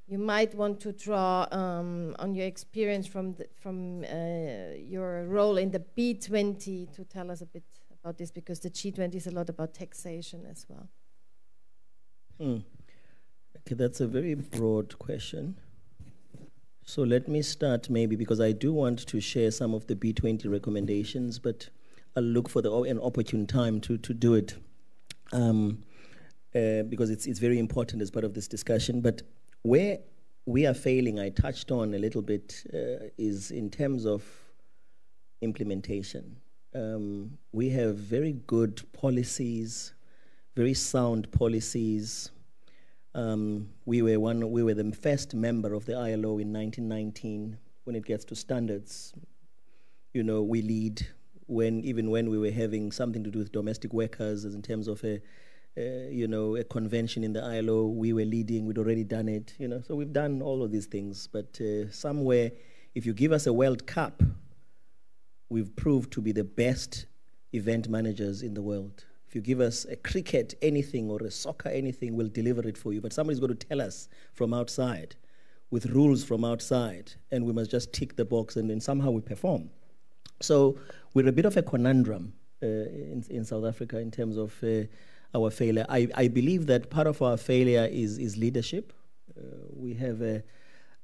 you might want to draw um, on your experience from the, from uh, your role in the B20 to tell us a bit about this because the G20 is a lot about taxation as well. Hmm. Okay, that's a very broad question. So let me start maybe because I do want to share some of the B20 recommendations, but I'll look for the, an opportune time to, to do it um, uh, because it's, it's very important as part of this discussion. But where we are failing, I touched on a little bit, uh, is in terms of implementation. Um, we have very good policies, very sound policies. Um, we were one. We were the first member of the ILO in 1919. When it gets to standards, you know, we lead. When even when we were having something to do with domestic workers, in terms of a uh, you know, a convention in the ILO. We were leading. We'd already done it. You know, so we've done all of these things. But uh, somewhere, if you give us a World Cup, we've proved to be the best event managers in the world. If you give us a cricket anything or a soccer anything, we'll deliver it for you. But somebody's got to tell us from outside, with rules from outside, and we must just tick the box, and then somehow we perform. So we're a bit of a conundrum uh, in, in South Africa in terms of. Our failure. I, I believe that part of our failure is, is leadership. Uh, we have a,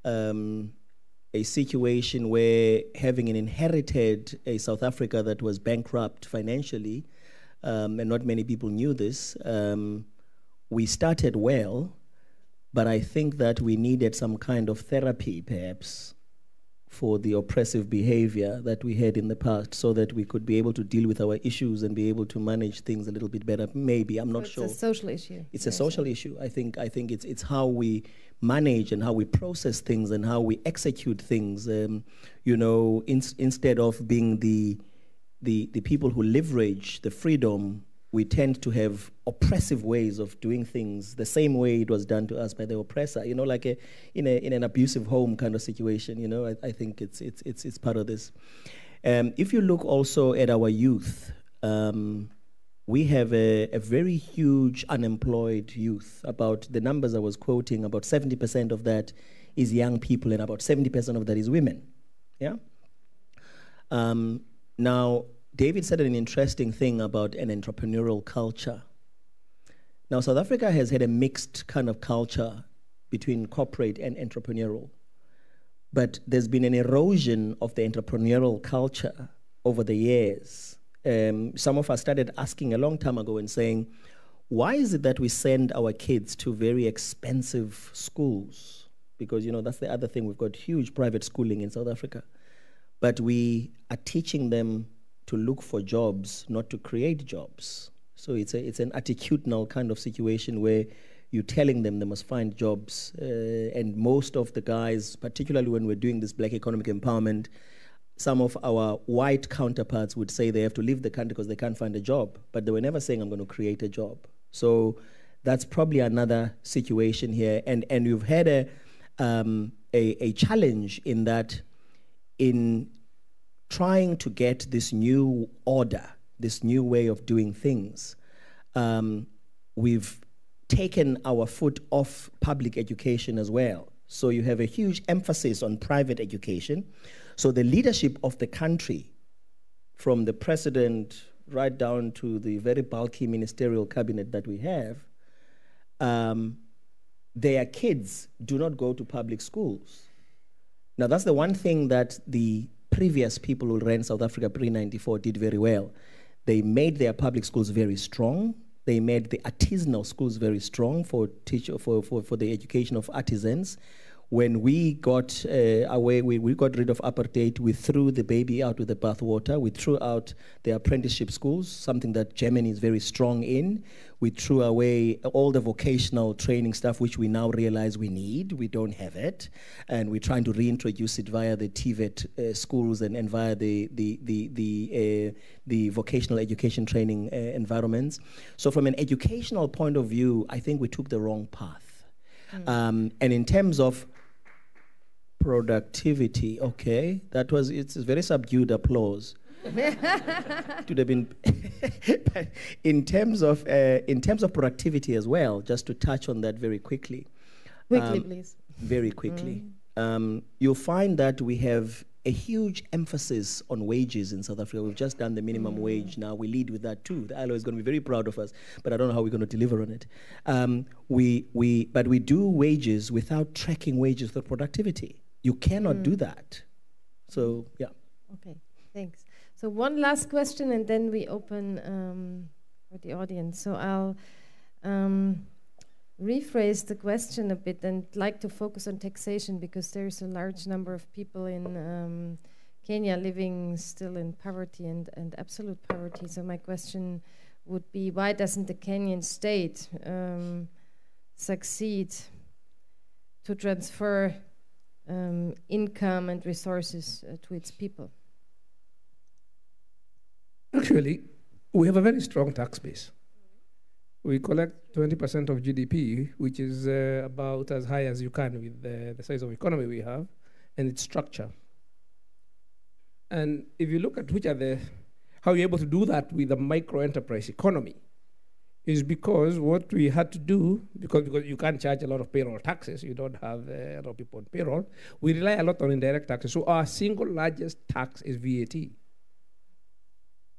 um, a situation where having an inherited a South Africa that was bankrupt financially, um, and not many people knew this, um, we started well, but I think that we needed some kind of therapy, perhaps, for the oppressive behavior that we had in the past so that we could be able to deal with our issues and be able to manage things a little bit better. Maybe i'm not so sure it's a social issue it's a social issue. I think i think it's it's how we manage and how we process things and how we execute things um, you know in, instead of being the the the people who leverage the freedom we tend to have oppressive ways of doing things the same way it was done to us by the oppressor you know like a, in, a, in an abusive home kind of situation you know i, I think it's, it's, it's, it's part of this. Um, if you look also at our youth um, we have a, a, very huge unemployed youth. About the numbers i was quoting about 70% of that is young people and about 70% of that is women yeah? Um, now David said an interesting thing about an entrepreneurial culture. Now, South Africa has had a mixed kind of culture between corporate and entrepreneurial. But there's been an erosion of the entrepreneurial culture over the years. Um, some of us started asking a long time ago and saying, why is it that we send our kids to very expensive schools? Because, you know, that's the other thing. We've got huge private schooling in South Africa. But we are teaching them to look for jobs, not to create jobs. So it's, a, it's an attitudinal kind of situation where you're telling them they must find jobs. Uh, and most of the guys, particularly when we're doing this black economic empowerment, some of our white counterparts would say they have to leave the country because they can't find a job, but they were never saying, I'm going to create a job. So that's probably another situation here. And, and you've had a, um, a, a challenge in that in trying to get this new order, this new way of doing things, um, we've taken our foot off public education as well. So you have a huge emphasis on private education. So the leadership of the country, from the president right down to the very bulky ministerial cabinet that we have, um, their kids do not go to public schools. Now, that's the one thing that the previous people who ran South Africa pre 94 did very well. They made their public schools very strong. They made the artisanal schools very strong for, teacher, for, for, for the education of artisans when we got uh, away, we, we got rid of apartheid, we threw the baby out with the bathwater. We threw out the apprenticeship schools, something that Germany is very strong in. We threw away all the vocational training stuff, which we now realize we need. We don't have it. And we're trying to reintroduce it via the TVET uh, schools and, and via the, the, the, the, uh, the vocational education training uh, environments. So, from an educational point of view, I think we took the wrong path. Mm. Um, and in terms of productivity. Okay, that was it's very subdued applause. it would have been in terms of uh, in terms of productivity as well. Just to touch on that very quickly. Quickly, um, please. Very quickly. Mm. Um, you'll find that we have a huge emphasis on wages in South Africa. We've just done the minimum mm. wage now. We lead with that too. The ILO is going to be very proud of us, but I don't know how we're going to deliver on it. Um, we, we, but we do wages without tracking wages for productivity. You cannot mm. do that. So, yeah. Okay, thanks. So, one last question, and then we open um, for the audience. So, I'll um, rephrase the question a bit and like to focus on taxation because there's a large number of people in um, Kenya living still in poverty and, and absolute poverty. So, my question would be why doesn't the Kenyan state um, succeed to transfer um, income and resources uh, to its people? Actually, we have a very strong tax base. We collect 20% of GDP, which is uh, about as high as you can with the, the size of economy we have and its structure. And if you look at which are the, how you're able to do that with a micro enterprise economy, is because what we had to do, because, because you can't charge a lot of payroll taxes, you don't have uh, a lot of people on payroll, we rely a lot on indirect taxes. So our single largest tax is VAT.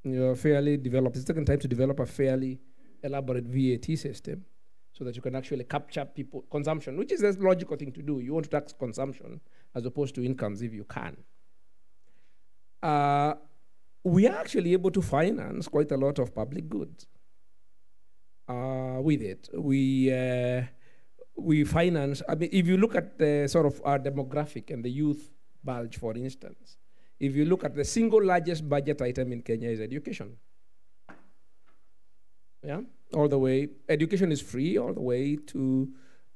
You're fairly developed, it's taken time to develop a fairly elaborate VAT system so that you can actually capture people consumption, which is a logical thing to do. You want to tax consumption as opposed to incomes if you can. Uh, we are actually able to finance quite a lot of public goods uh, with it. We uh, we finance. I mean, if you look at the sort of our demographic and the youth bulge, for instance, if you look at the single largest budget item in Kenya is education. Yeah, all the way. Education is free all the way to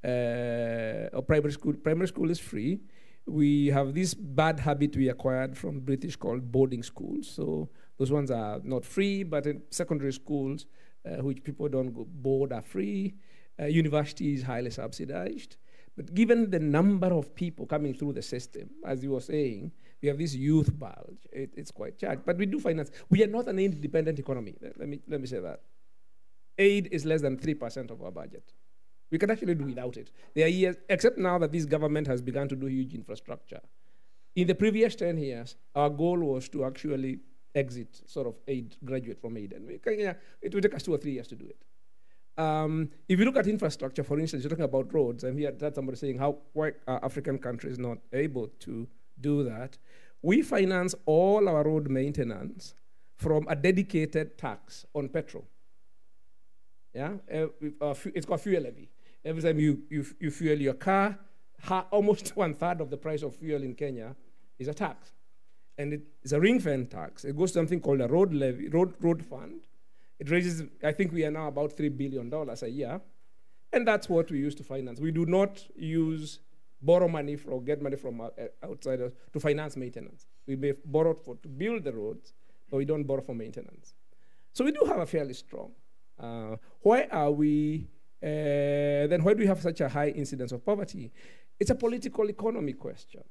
uh, primary school. Primary school is free. We have this bad habit we acquired from British called boarding schools. So those ones are not free, but in secondary schools, which people don't go board are free. Uh, university is highly subsidized. But given the number of people coming through the system, as you were saying, we have this youth bulge. It, it's quite charged. But we do finance. We are not an aid-dependent economy. Let me, let me say that. Aid is less than 3% of our budget. We can actually do without it. There are years, except now that this government has begun to do huge infrastructure. In the previous 10 years, our goal was to actually exit sort of aid, graduate from aid. And can, yeah, it will take us two or three years to do it. Um, if you look at infrastructure, for instance, you're talking about roads, and we had somebody saying how why are African countries not able to do that. We finance all our road maintenance from a dedicated tax on petrol. Yeah, uh, uh, it's called fuel levy. Every time you, you, you fuel your car, almost one third of the price of fuel in Kenya is a tax and it's a ring fence tax. It goes to something called a road levy, road road fund. It raises, I think we are now about three billion dollars a year And that's what we use to finance. We do not use borrow money or get money from uh, outsiders to finance maintenance. We may borrow for to build the roads, but we don't borrow for maintenance. So we do have a fairly strong. Uh, why are we? Uh, then why do we have such a high incidence of poverty? It's a political economy question,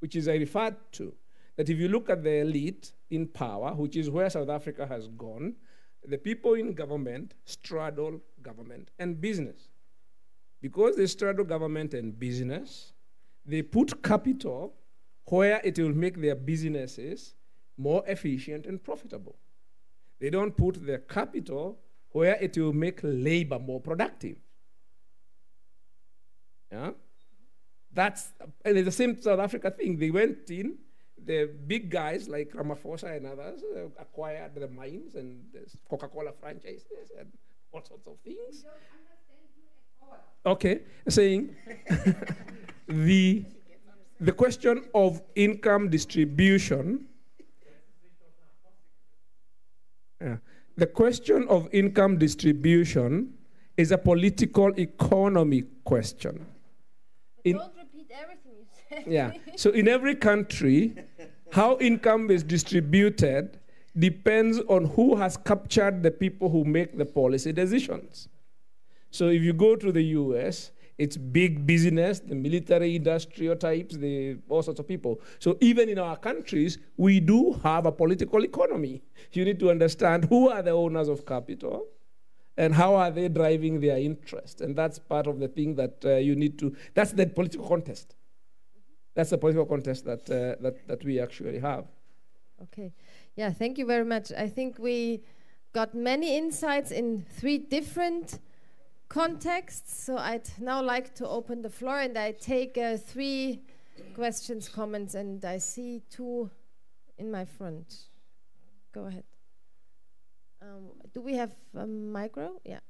which is I referred to. That if you look at the elite in power, which is where South Africa has gone, the people in government straddle government and business. Because they straddle government and business, they put capital where it will make their businesses more efficient and profitable. They don't put their capital where it will make labor more productive. Yeah? That's and it's the same South Africa thing. They went in, the big guys like Ramaphosa and others uh, acquired the mines and the Coca-Cola franchises and all sorts of things. Okay, saying the the question of income distribution. Yeah, the question of income distribution is a political economy question. In, don't repeat everything you say. Yeah. So in every country, how income is distributed depends on who has captured the people who make the policy decisions. So if you go to the US, it's big business, the military industrial types, the all sorts of people. So even in our countries, we do have a political economy. You need to understand who are the owners of capital and how are they driving their interest. And that's part of the thing that uh, you need to, that's the political contest. That's the political contest that, uh, that, that we actually have. Okay. Yeah, thank you very much. I think we got many insights in three different contexts. So I'd now like to open the floor and I take uh, three questions, comments, and I see two in my front. Go ahead. Um, do we have a micro? Yeah.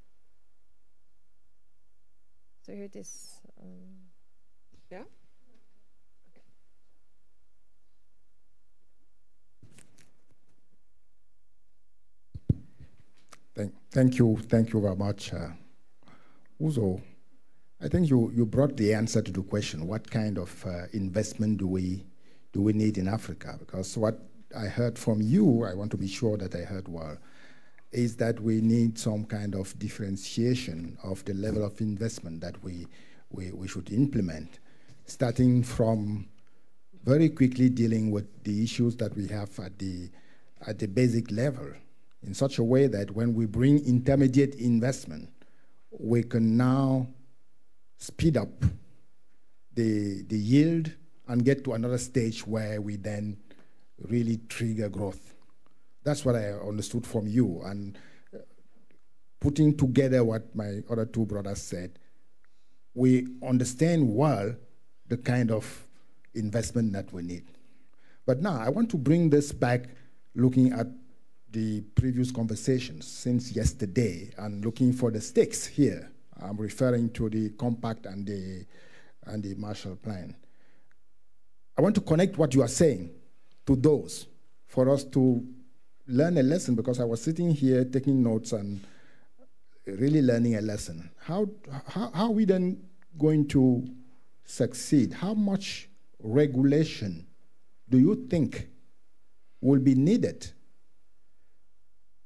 So here it is. Um, yeah. Thank, thank you, thank you very much, uh, Uzo. I think you, you brought the answer to the question: What kind of uh, investment do we do we need in Africa? Because what I heard from you, I want to be sure that I heard well, is that we need some kind of differentiation of the level of investment that we we, we should implement, starting from very quickly dealing with the issues that we have at the at the basic level in such a way that when we bring intermediate investment, we can now speed up the, the yield and get to another stage where we then really trigger growth. That's what I understood from you. And uh, putting together what my other two brothers said, we understand well the kind of investment that we need. But now I want to bring this back looking at the previous conversations since yesterday and looking for the stakes here. I'm referring to the compact and the, and the Marshall Plan. I want to connect what you are saying to those for us to learn a lesson because I was sitting here taking notes and really learning a lesson. How, how, how are we then going to succeed? How much regulation do you think will be needed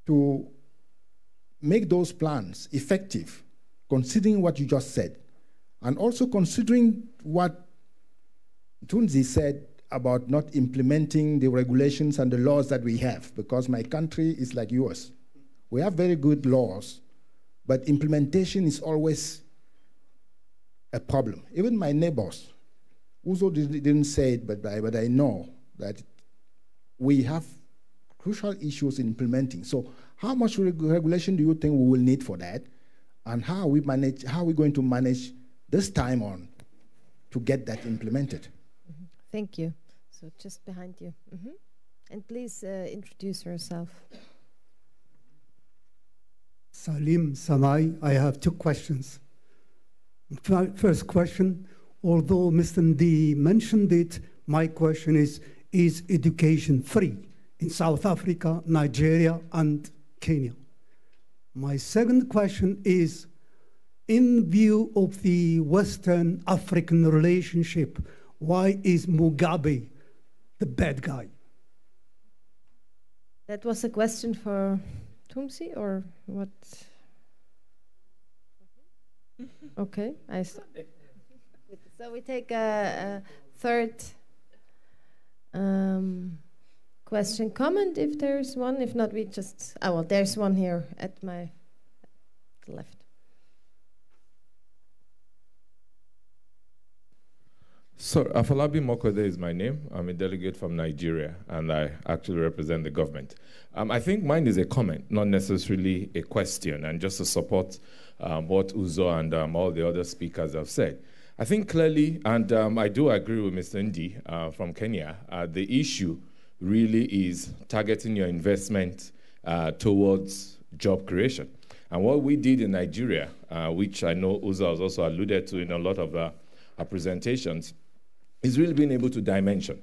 to make those plans effective, considering what you just said, and also considering what Tunzi said about not implementing the regulations and the laws that we have, because my country is like yours. We have very good laws, but implementation is always a problem. Even my neighbors, Uzo didn't say it, but I, but I know that we have crucial issues in implementing. So how much reg regulation do you think we will need for that? And how are we manage how are we going to manage this time on to get that implemented? Mm -hmm. Thank you. So just behind you. Mm -hmm. And please uh, introduce yourself. Salim Samai, I have two questions. First question, although Mr. Ndii mentioned it, my question is, is education free? In South Africa, Nigeria, and Kenya. My second question is in view of the Western African relationship, why is Mugabe the bad guy? That was a question for Tumsi or what? okay, I. S- so we take a, a third um, question, comment if there's one. If not, we just. Oh well, there's one here at my left. So, Afalabi Mokode is my name. I'm a delegate from Nigeria, and I actually represent the government. Um, I think mine is a comment, not necessarily a question, and just to support um, what Uzo and um, all the other speakers have said. I think clearly, and um, I do agree with Mr. Ndii uh, from Kenya, uh, the issue really is targeting your investment uh, towards job creation. And what we did in Nigeria, uh, which I know Uzo has also alluded to in a lot of uh, our presentations, is really being able to dimension.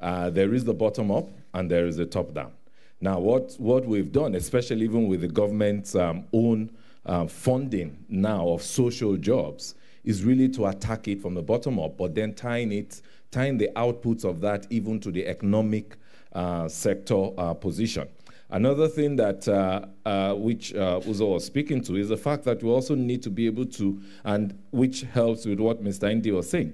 Uh, there is the bottom up and there is the top down. Now, what, what we've done, especially even with the government's um, own uh, funding now of social jobs, is really to attack it from the bottom up, but then tying it, tying the outputs of that even to the economic sector uh, position. Another thing that uh, uh, which uh, Uzo was speaking to is the fact that we also need to be able to, and which helps with what Mr. Ndii was saying,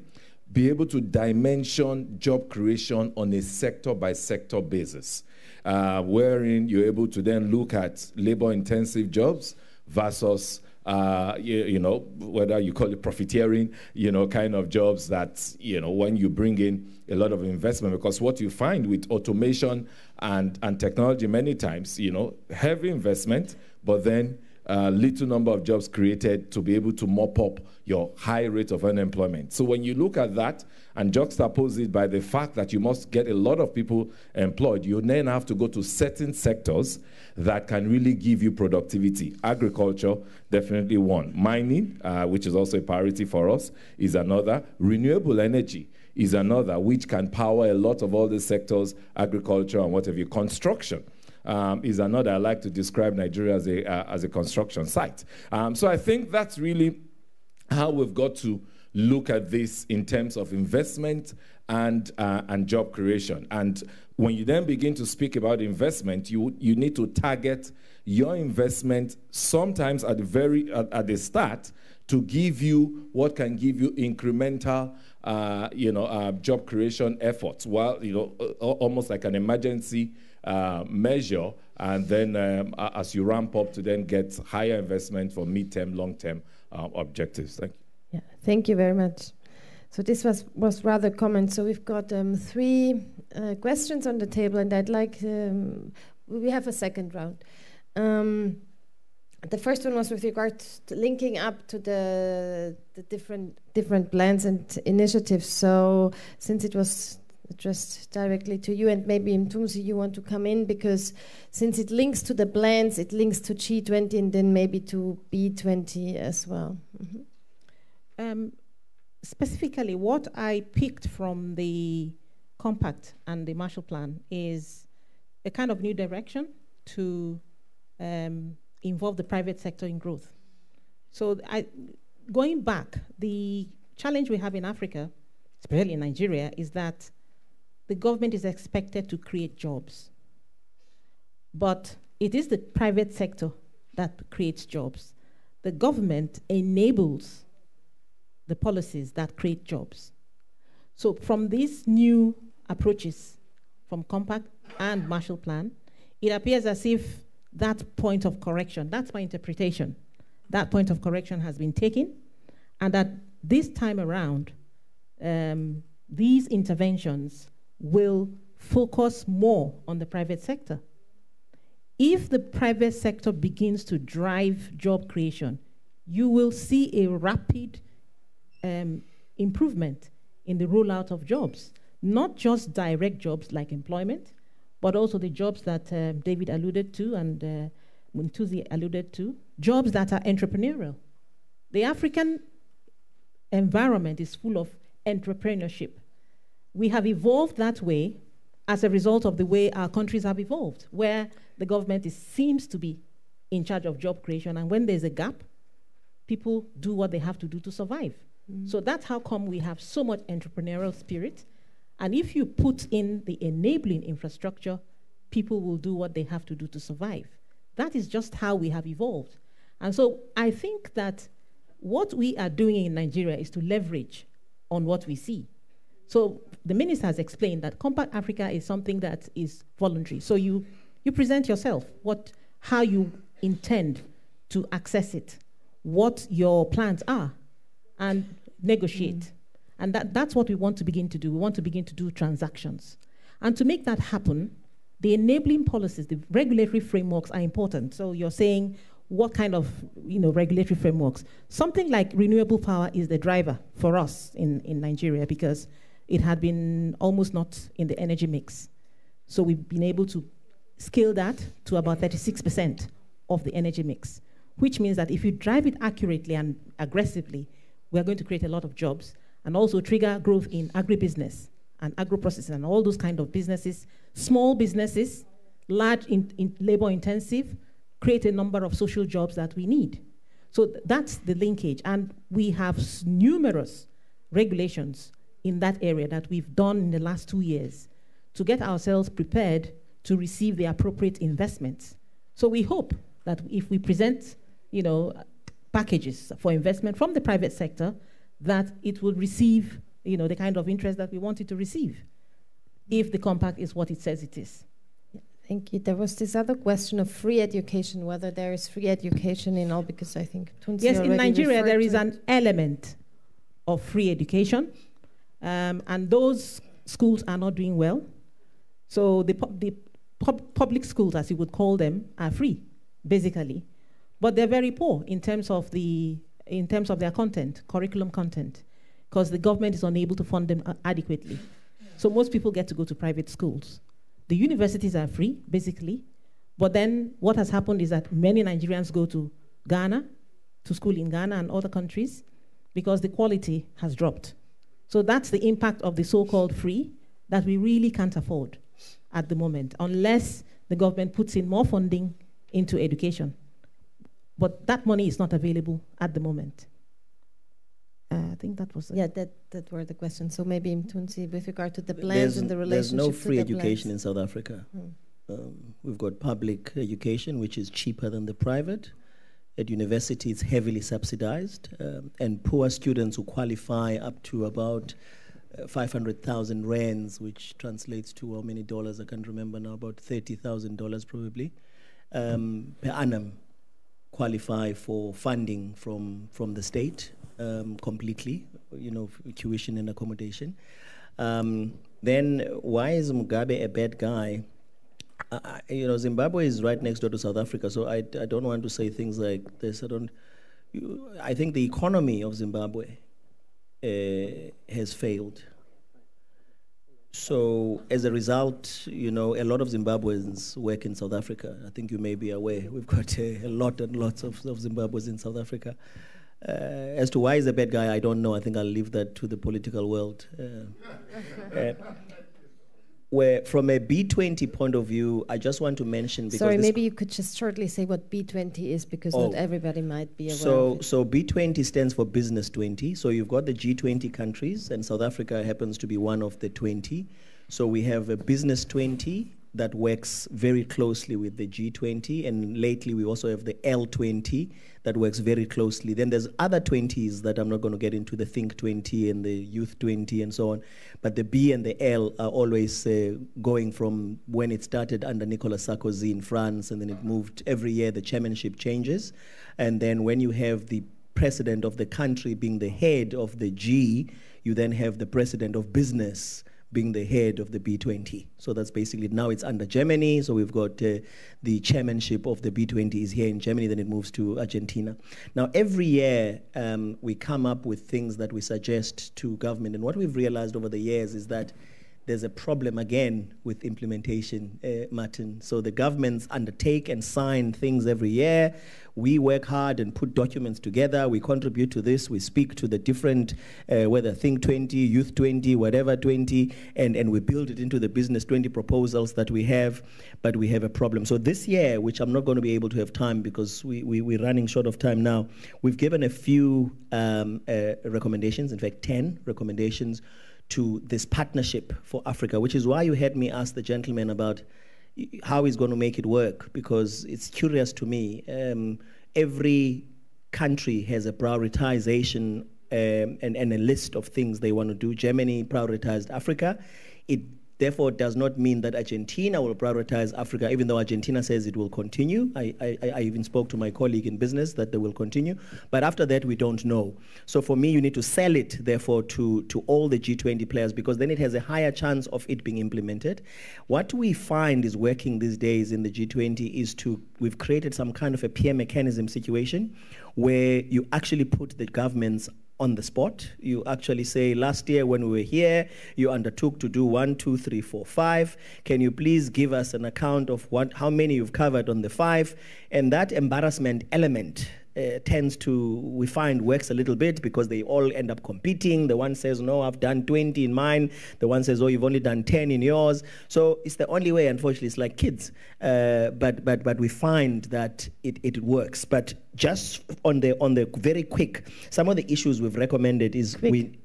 be able to dimension job creation on a sector by sector basis, uh, wherein you're able to then look at labor intensive jobs versus uh, you, you, know, whether you call it profiteering, you know, kind of jobs that, you know, when you bring in a lot of investment, because what you find with automation and, and technology many times, you know, heavy investment, but then uh, little number of jobs created to be able to mop up your high rate of unemployment. So when you look at that and juxtapose it by the fact that you must get a lot of people employed, you then have to go to certain sectors that can really give you productivity. Agriculture, definitely one. Mining, uh, which is also a priority for us, is another. Renewable energy is another, which can power a lot of all the sectors, agriculture and whatever. You. Construction um, is another. I like to describe Nigeria as a, uh, as a construction site. Um, so I think that's really how we've got to look at this in terms of investment and, uh, and job creation. And when you then begin to speak about investment, you, you need to target your investment sometimes at the very at, at the start to give you what can give you incremental uh, you know, uh, job creation efforts, while you know, almost like an emergency uh, measure, and then um, as you ramp up to then get higher investment for mid-term, long-term uh, objectives. Thank you. Yeah, thank you very much. So this was was rather common. So we've got um, three uh, questions on the table, and I'd like um, we have a second round. Um, the first one was with regard to linking up to the the different different plans and initiatives. So since it was addressed directly to you, and maybe Mthunzi, you want to come in because since it links to the plans, it links to G20 and then maybe to B20 as well. Mm-hmm. Um, specifically, what I picked from the compact and the Marshall Plan is a kind of new direction to um, involve the private sector in growth. So, I, going back, the challenge we have in Africa, especially in Nigeria, is that the government is expected to create jobs. But it is the private sector that creates jobs. The government enables the policies that create jobs. So, from these new approaches from Compact and Marshall Plan, it appears as if that point of correction, that's my interpretation, that point of correction has been taken, and that this time around, um, these interventions will focus more on the private sector. If the private sector begins to drive job creation, you will see a rapid um, improvement in the rollout of jobs, not just direct jobs like employment, but also the jobs that um, David alluded to and uh, Mthunzi alluded to, jobs that are entrepreneurial. The African environment is full of entrepreneurship. We have evolved that way as a result of the way our countries have evolved, where the government is, seems to be in charge of job creation, and when there's a gap, people do what they have to do to survive. Mm. So that's how come we have so much entrepreneurial spirit. And if you put in the enabling infrastructure, people will do what they have to do to survive. That is just how we have evolved. And so I think that what we are doing in Nigeria is to leverage on what we see. So the minister has explained that Compact Africa is something that is voluntary. So you, you present yourself, what, how you intend to access it, what your plans are, and negotiate. Mm. And that, that's what we want to begin to do. We want to begin to do transactions. And to make that happen, the enabling policies, the regulatory frameworks are important. So you're saying, what kind of you know, regulatory frameworks. Something like renewable power is the driver for us in, in Nigeria because it had been almost not in the energy mix. So we've been able to scale that to about 36% of the energy mix, which means that if you drive it accurately and aggressively, we are going to create a lot of jobs and also trigger growth in agribusiness and agro-processing and all those kind of businesses, small businesses, large in, in labor intensive, create a number of social jobs that we need. So th that's the linkage. And we have numerous regulations in that area that we've done in the last two years to get ourselves prepared to receive the appropriate investments. So we hope that if we present, you know, packages for investment from the private sector, that it will receive, you know, the kind of interest that we want it to receive if the compact is what it says it is. Thank you. There was this other question of free education, whether there is free education in all, because I think Mthunzi Yes, in Nigeria there is an element of free education, um, and those schools are not doing well. So the, pu the public schools, as you would call them, are free, basically, but they're very poor in terms of the in terms of their content, curriculum content, because the government is unable to fund them adequately. So most people get to go to private schools. The universities are free, basically. But then what has happened is that many Nigerians go to Ghana, to school in Ghana and other countries, because the quality has dropped. So that's the impact of the so called free that we really can't afford at the moment, unless the government puts in more funding into education. But that money is not available at the moment. Uh, I think that was yeah. That that were the questions. So maybe Mthunzi, with regard to the blends and the relationship. There's no free education in South Africa. Hmm. Um, we've got public education, which is cheaper than the private. At university, it's heavily subsidized, um, and poor students who qualify up to about uh, 500,000 rands, which translates to how many dollars? I can't remember now. About thirty thousand dollars, probably, um, per annum, qualify for funding from from the state um, completely, you know, tuition and accommodation. Um, then why is Mugabe a bad guy? Uh, you know, Zimbabwe is right next door to South Africa, so I, I don't want to say things like this. I don't. You, I think the economy of Zimbabwe uh, has failed. So as a result, you know, a lot of Zimbabweans work in South Africa. I think you may be aware. We've got uh, a lot and lots of, of Zimbabweans in South Africa. Uh, as to why he's a bad guy, I don't know. I think I'll leave that to the political world. Uh, where, from a B20 point of view, I just want to mention. Because Sorry, maybe you could just shortly say what B20 is, because oh, not everybody might be aware. So, so B20 stands for Business 20. So you've got the G20 countries, and South Africa happens to be one of the 20. So we have a Business 20 that works very closely with the G20, and lately we also have the L20 that works very closely. Then there's other 20s that I'm not going to get into, the Think 20 and the Youth 20 and so on. But the B and the L are always uh, going from when it started under Nicolas Sarkozy in France, and then it moved every year, the chairmanship changes. And then when you have the president of the country being the head of the G, you then have the president of business being the head of the B20. So that's basically now it's under Germany. So we've got uh, the chairmanship of the B20 is here in Germany, then it moves to Argentina. Now, every year um, we come up with things that we suggest to government. And what we've realized over the years is that there's a problem again with implementation, uh, Martin. So the governments undertake and sign things every year. We work hard and put documents together. We contribute to this. We speak to the different, uh, whether Think 20, Youth 20, whatever 20, and, and we build it into the Business 20 proposals that we have, but we have a problem. So this year, which I'm not going to be able to have time because we, we, we're running short of time now, we've given a few um, uh, recommendations, in fact, 10 recommendations to this partnership for Africa, which is why you had me ask the gentleman about how he's going to make it work, because it's curious to me. Um, every country has a prioritization um, and, and a list of things they want to do. Germany prioritized Africa. It therefore it does not mean that Argentina will prioritize Africa, even though Argentina says it will continue. I, I, I, even spoke to my colleague in business that they will continue. But after that, we don't know. So for me, you need to sell it, therefore, to, to all the G20 players because then it has a higher chance of it being implemented. What we find is working these days in the G20 is to, we've created some kind of a peer mechanism situation where you actually put the governments on the spot. You actually say, last year when we were here, you undertook to do one, two, three, four, five. Can you please give us an account of what, how many you've covered on the five? And that embarrassment element uh, tends to, we find, works a little bit because they all end up competing. The one says, No, I've done 20 in mine. The one says, Oh, you've only done 10 in yours. So it's the only way, unfortunately, it's like kids. Uh, but, but, but we find that it, it works. But just on the, on the very quick, some of the issues we've recommended is quick. we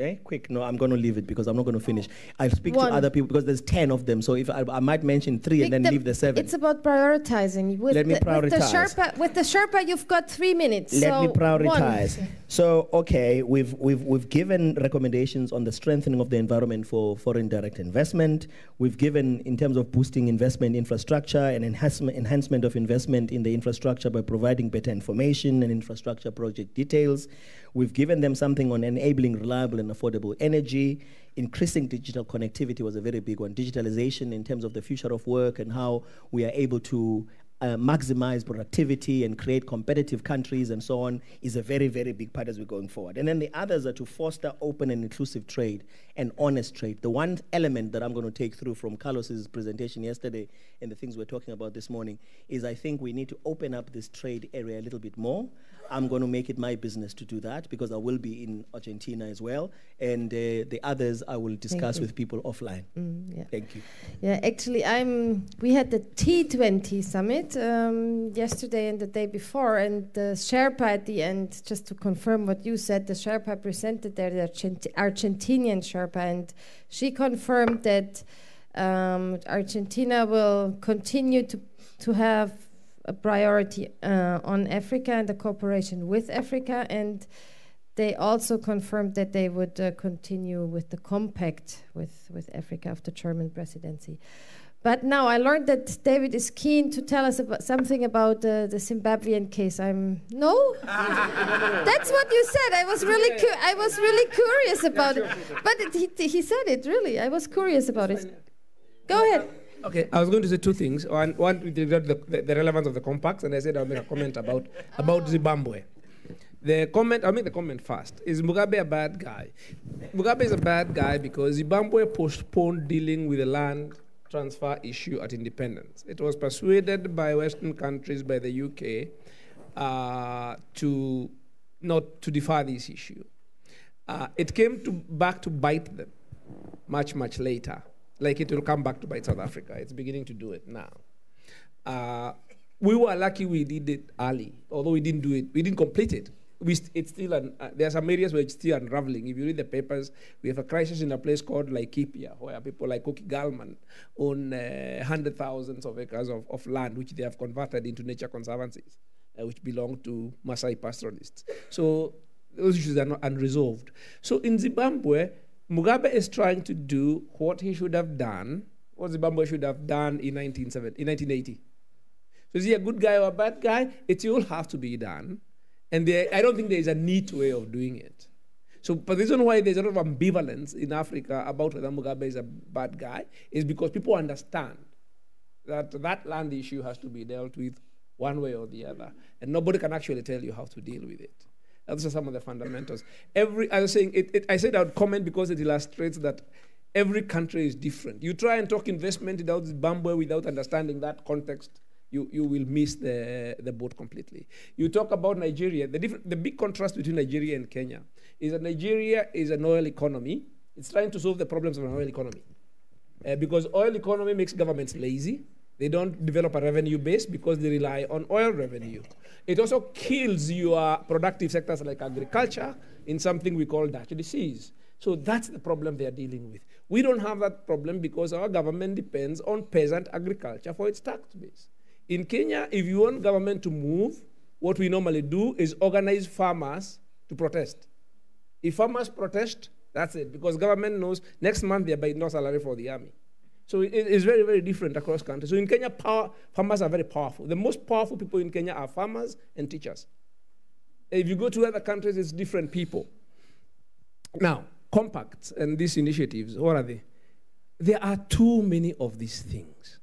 Eh? Quick, no, I'm going to leave it because I'm not going to finish. I'll speak One. to other people because there's 10 of them. So if I, I might mention three and then the- leave the seven. It's about prioritizing. With Let me the, With the. Sherpa, with the Sherpa, you've got three minutes. Let so me prioritize. one. So, okay, we've, we've, we've given recommendations on the strengthening of the environment for foreign direct investment. We've given, in terms of boosting investment infrastructure and enhancement, enhancement of investment in the infrastructure by providing better information and infrastructure project details. We've given them something on enabling reliable and affordable energy. Increasing digital connectivity was a very big one. Digitalization in terms of the future of work and how we are able to uh, maximize productivity and create competitive countries and so on is a very, very big part as we're going forward. And then the others are to foster open and inclusive trade and honest trade. The one element that I'm going to take through from Carlos's presentation yesterday and the things we're talking about this morning is I think we need to open up this trade area a little bit more. I'm going to make it my business to do that because I will be in Argentina as well. And uh, the others I will discuss with people offline. Mm, yeah. Thank you. Yeah, actually, I'm. We had the T20 summit um, yesterday and the day before, and the Sherpa at the end. Just to confirm what you said, the Sherpa presented there, the Argent- Argentinian Sherpa, and she confirmed that um, Argentina will continue to to have a priority uh, on Africa and the cooperation with Africa, and they also confirmed that they would uh, continue with the compact with, with Africa of the German presidency. But now I learned that David is keen to tell us about something about uh, the Zimbabwean case. I'm no, that's what you said. I was really cu- I was really curious about it. But it, he, he said it really. I was curious about it. Go ahead. Okay, I was going to say two things. One, one with regard to the, the relevance of the compacts, and I said I'll make a comment about about Zimbabwe. The comment, I'll make the comment first. Is Mugabe a bad guy? Mugabe is a bad guy because Zimbabwe postponed dealing with the land transfer issue at independence. It was persuaded by Western countries, by the UK, uh, to not to defer this issue. Uh, it came to back to bite them much, much later. Like it will come back to bite South Africa. It's beginning to do it now. Uh, we were lucky we did it early, although we didn't do it, we didn't complete it. We st- it's still un- uh, there are some areas where it's still unraveling. If you read the papers, we have a crisis in a place called Laikipia, where people like Kuki Gallmann own uh, hundred thousands of acres of, of land, which they have converted into nature conservancies, uh, which belong to Maasai pastoralists. So those issues are not unresolved. So in Zimbabwe, Mugabe is trying to do what he should have done, what Zimbabwe should have done in 1970, in 1980. So is he a good guy or a bad guy? It will have to be done. And I don't think there is a neat way of doing it. So but the reason why there's a lot of ambivalence in Africa about whether Mugabe is a bad guy is because people understand that that land issue has to be dealt with one way or the other. And nobody can actually tell you how to deal with it. Those are some of the fundamentals. Every, I was saying, it, it, I said I would comment because it illustrates that Every country is different. You try and talk investment without Zimbabwe without understanding that context, you, you will miss the, the boat completely. You talk about Nigeria. The, different, the big contrast between Nigeria and Kenya is that Nigeria is an oil economy. It's trying to solve the problems of an oil economy. Uh, because oil economy makes governments lazy. They don't develop a revenue base because they rely on oil revenue. It also kills your productive sectors like agriculture in something we call Dutch disease. So that's the problem they are dealing with. We don't have that problem because our government depends on peasant agriculture for its tax base. In Kenya, if you want government to move, what we normally do is organize farmers to protest. If farmers protest, that's it, because government knows next month they're paying no salary for the army. So it is very, very different across countries. So in Kenya, power, farmers are very powerful. The most powerful people in Kenya are farmers and teachers. If you go to other countries, it's different people. Now, compacts and these initiatives, what are they? There are too many of these things.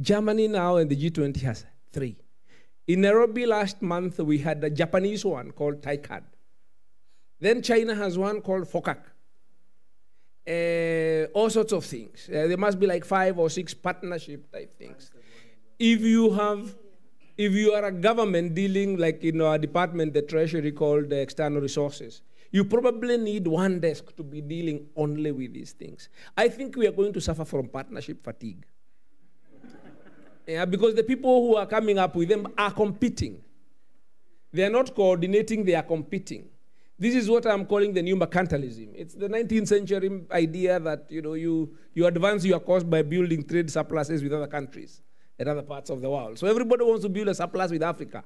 Germany now and the G20 has three. In Nairobi last month, we had a Japanese one called TICAD. Then China has one called FOCAC. Uh, all sorts of things. Uh, there must be like five or six partnership type things. If you have, if you are a government dealing like in our department, the treasury called the external resources, you probably need one desk to be dealing only with these things. I think we are going to suffer from partnership fatigue. Yeah, because the people who are coming up with them are competing. They are not coordinating, they are competing. This is what I'm calling the new mercantilism. It's the 19th century idea that you, know, you, you advance your cost by building trade surpluses with other countries and other parts of the world. So everybody wants to build a surplus with Africa.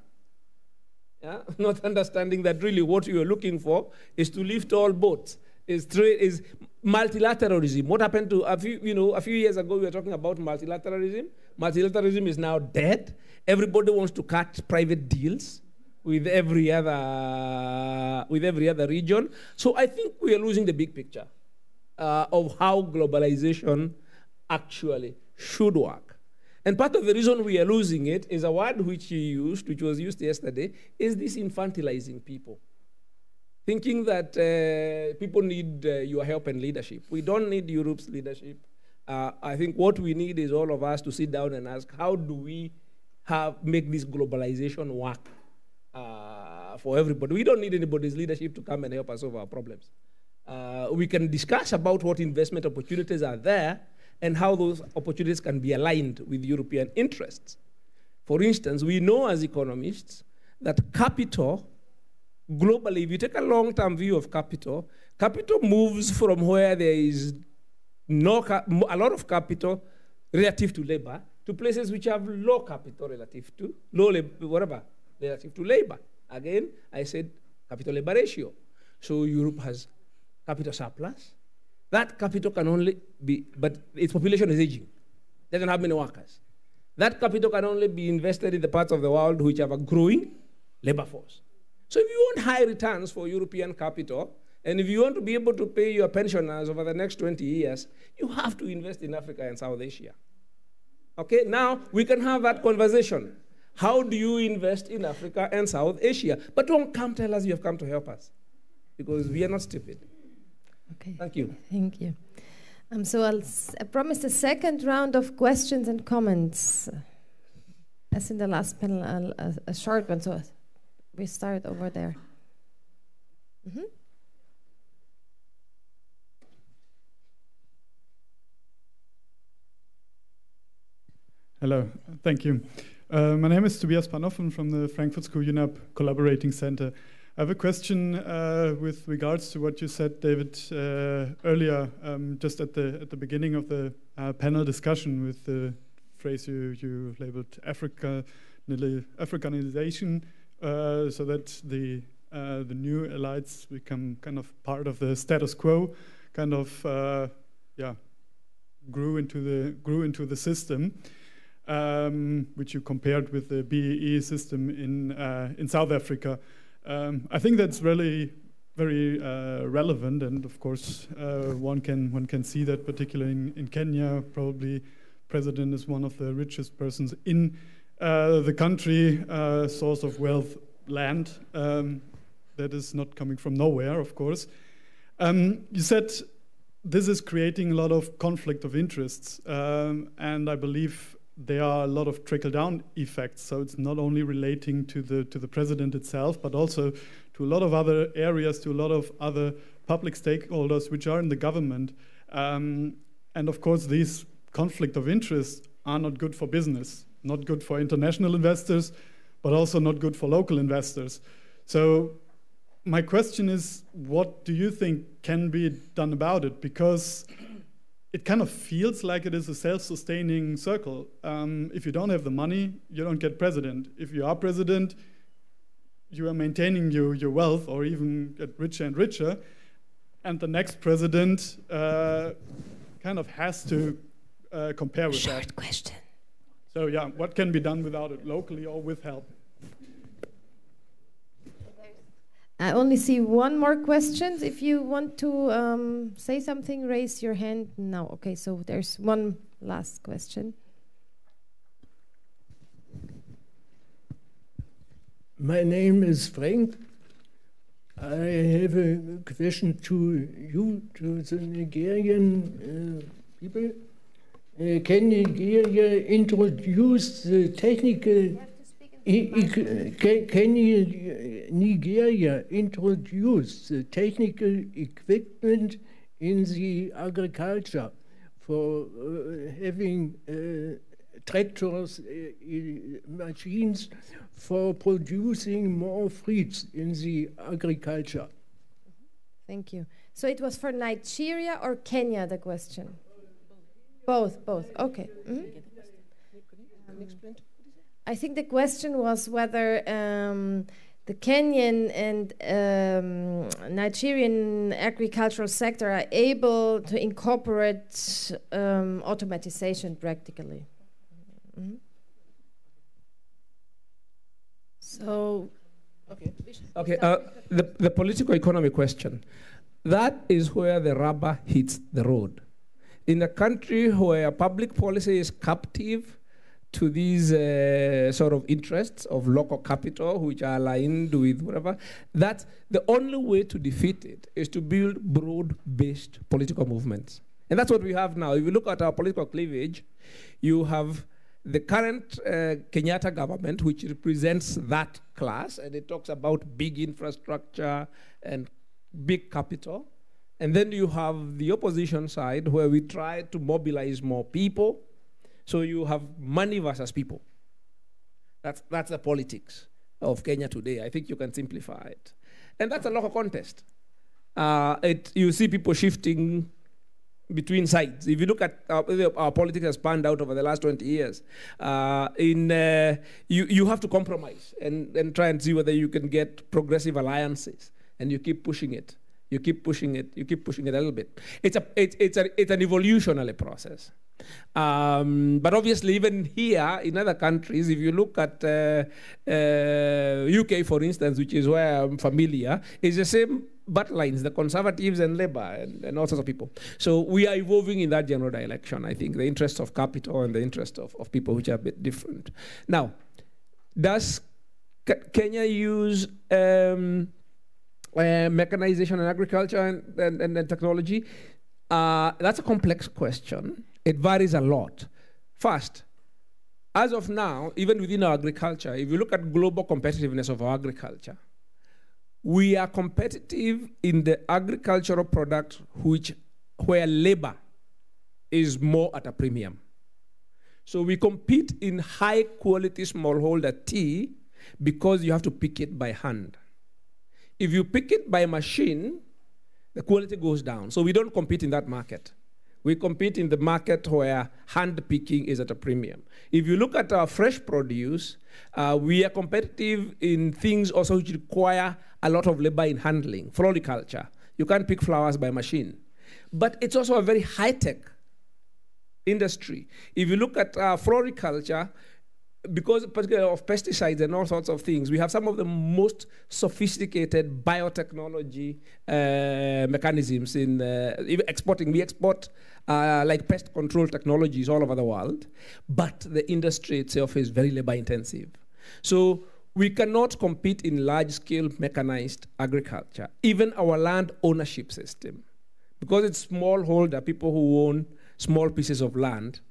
Yeah? Not understanding that really what you are looking for is to lift all boats, is, trade, is multilateralism. What happened to, a few, you know, a few years ago we were talking about multilateralism. Multilateralism is now dead. Everybody wants to cut private deals with every other with every other region. So I think we are losing the big picture uh, of how globalization actually should work. And part of the reason we are losing it is a word which you used, which was used yesterday, is this infantilizing people. Thinking that uh, people need uh, your help and leadership. We don't need Europe's leadership. Uh, I think what we need is all of us to sit down and ask, how do we have, make this globalization work uh, for everybody. We don't need anybody's leadership to come and help us solve our problems. Uh, we can discuss about what investment opportunities are there and how those opportunities can be aligned with European interests. For instance, we know as economists that capital, globally, if you take a long term view of capital, capital moves from where there is no a lot of capital relative to labor to places which have low capital relative to low whatever, relative to labor. Again, I said capital labor ratio. So Europe has capital surplus. That capital can only be, but its population is aging. Doesn't have many workers. That capital can only be invested in the parts of the world which have a growing labor force. So if you want high returns for European capital, and if you want to be able to pay your pensioners over the next 20 years, you have to invest in Africa and South Asia. Okay, now we can have that conversation. How do you invest in Africa and South Asia? But don't come tell us you have come to help us because we are not stupid. Okay. Thank you. Thank you. Um, so I'll s- I promise a second round of questions and comments. As in the last panel, a, a short one. So we start over there. Mhm. Hello, thank you. Uh, my name is Tobias Panoffen from the Frankfurt School UNEP Collaborating Center. I have a question uh, with regards to what you said, David, uh, earlier, um, just at the at the beginning of the uh, panel discussion with the phrase you, you labeled Africa, Africanization, uh, so that the uh, the new elites become kind of part of the status quo, kind of yeah, grew into the grew into the system um, which you compared with the BEE system in uh, in South Africa. Um, I think that's really very uh, relevant, and of course, uh, one can one can see that particularly in, in Kenya. Probably, president is one of the richest persons in uh, the country, uh, source of wealth, land. Um, that is not coming from nowhere, of course. Um, you said this is creating a lot of conflict of interests, um, and I believe there are a lot of trickle down effects. So it's not only relating to the to the president itself, but also to a lot of other areas, to a lot of other public stakeholders which are in the government. Um, and of course, these conflict of interests are not good for business, not good for international investors, but also not good for local investors. So my question is, what do you think can be done about it? Because it kind of feels like it is a self-sustaining circle. Um, if you don't have the money, you don't get president. If you are president, you are maintaining your, your wealth or even get richer and richer. And the next president uh, kind of has to uh, compare with Short that. question. So yeah, what can be done without it, locally or with help? I only see one more question. If you want to um, say something, raise your hand now. Okay, so there's one last question. My name is Frank. I have a question to you, to the Nigerian uh, people. Uh, can Nigeria introduce the technical? I- Can, can you- Nigeria introduce the technical equipment in the agriculture for uh, having uh, tractors, uh, uh, machines for producing more fruits in the agriculture? Thank you. So it was for Nigeria or Kenya, the question? Both, both. Okay. Mhm. I think the question was whether um, the Kenyan and um, Nigerian agricultural sector are able to incorporate um, automatization practically. Mhm. So, Okay, uh, the, the political economy question. That is where the rubber hits the road. In a country where public policy is captive to these uh, sort of interests of local capital, which are aligned with whatever, that the only way to defeat it is to build broad based political movements. And that's what we have now. If you look at our political cleavage, you have the current uh, Kenyatta government, which represents that class, and it talks about big infrastructure and big capital. And then you have the opposition side, where we try to mobilize more people. So you have money versus people. That's, that's the politics of Kenya today. I think you can simplify it. And that's a local contest. Uh, it, you see people shifting between sides. If you look at our, our politics has panned out over the last 20 years, uh, in, uh, you, you have to compromise and, and try and see whether you can get progressive alliances. And you keep pushing it. You keep pushing it. You keep pushing it a little bit. It's, a, it, it's, a, it's an evolutionary process. Um, but obviously, even here in other countries, if you look at uh, uh, UK, for instance, which is where I'm familiar, it's the same battle lines, the conservatives and Labour and, and all sorts of people. So we are evolving in that general direction, I think, the interest of capital and the interest of, of people which are a bit different. Now, does Kenya use um, uh, mechanization in agriculture and, and, and, and technology? Uh, that's a complex question. It varies a lot. First, as of now, even within our agriculture, if you look at global competitiveness of our agriculture, we are competitive in the agricultural product which where labor is more at a premium. So we compete in high quality smallholder tea because you have to pick it by hand. If you pick it by machine, the quality goes down. So we don't compete in that market. We compete in the market where hand picking is at a premium. If you look at our fresh produce, uh, we are competitive in things also which require a lot of labor in handling. Floriculture, you can't pick flowers by machine. But it's also a very high tech industry. If you look at uh, floriculture, because particularly of pesticides and all sorts of things, we have some of the most sophisticated biotechnology uh, mechanisms in uh, exporting. We export uh, like pest control technologies all over the world, but the industry itself is very labor intensive. So we cannot compete in large scale mechanized agriculture. Even our land ownership system Because it's smallholder, people who own small pieces of land,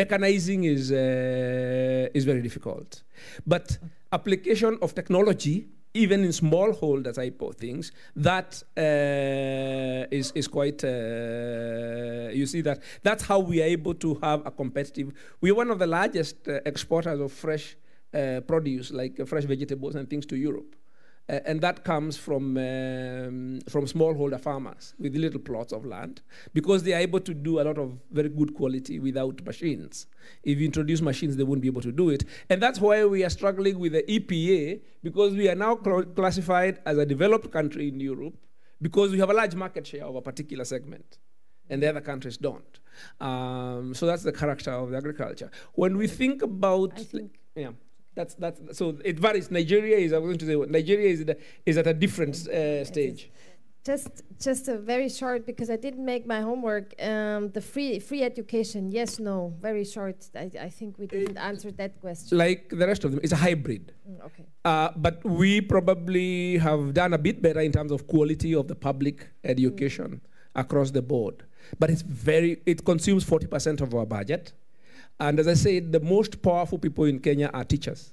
mechanizing is, uh, is very difficult. But application of technology, even in smallholder type of things, that uh, is is, quite, uh, you see that, that's how we are able to have a competitive, we're one of the largest uh, exporters of fresh uh, produce, like uh, fresh vegetables and things to Europe. Uh, and that comes from, um, from smallholder farmers with little plots of land because they are able to do a lot of very good quality without machines. If you introduce machines, they won't be able to do it. And that's why we are struggling with the EPA because we are now cl classified as a developed country in Europe because we have a large market share of a particular segment and the other countries don't. Um, so that's the character of the agriculture. When we think about, think yeah. That's that's so it varies. Nigeria is I was going to say Nigeria is at a, is at a different uh, stage. Just just a very short because I didn't make my homework. Um, the free free education, yes, no, very short. I, I think we didn't answer that question. Like the rest of them, it's a hybrid. Mm, okay. Uh, but we probably have done a bit better in terms of quality of the public education mm. across the board. But it's very it consumes forty percent of our budget. And as I said, the most powerful people in Kenya are teachers.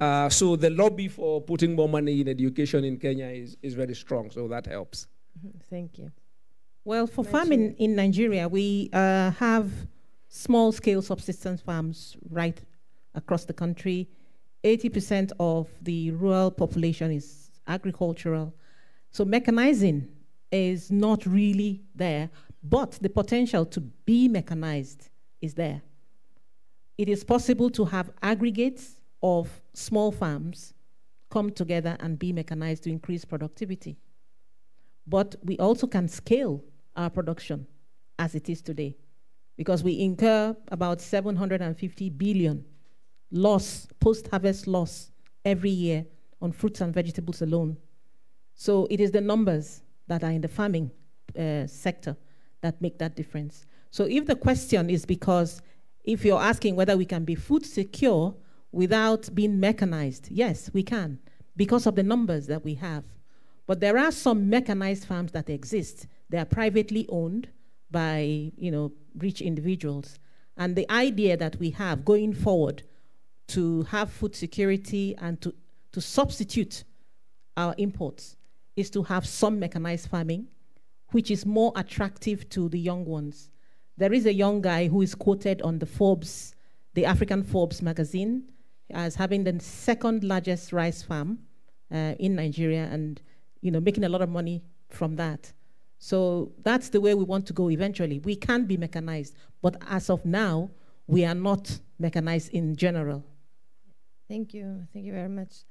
Uh, so the lobby for putting more money in education in Kenya is, is very strong, so that helps. Mm-hmm. Thank you. Well, for farming in Nigeria, we uh, have small scale subsistence farms right across the country. 80% of the rural population is agricultural. So mechanizing is not really there, but the potential to be mechanized is there it is possible to have aggregates of small farms come together and be mechanized to increase productivity. But we also can scale our production as it is today because we incur about 750 billion loss, post-harvest loss every year on fruits and vegetables alone. So it is the numbers that are in the farming uh, sector that make that difference. So if the question is because if you're asking whether we can be food secure without being mechanized, yes, we can, because of the numbers that we have. But there are some mechanized farms that exist. They are privately owned by you know, rich individuals. And the idea that we have going forward to have food security and to, to substitute our imports is to have some mechanized farming, which is more attractive to the young ones. There is a young guy who is quoted on the Forbes, the African Forbes magazine, as having the second largest rice farm uh, in Nigeria and you know, making a lot of money from that. So that's the way we want to go eventually. We can be mechanized, but as of now, we are not mechanized in general. Thank you. Thank you very much.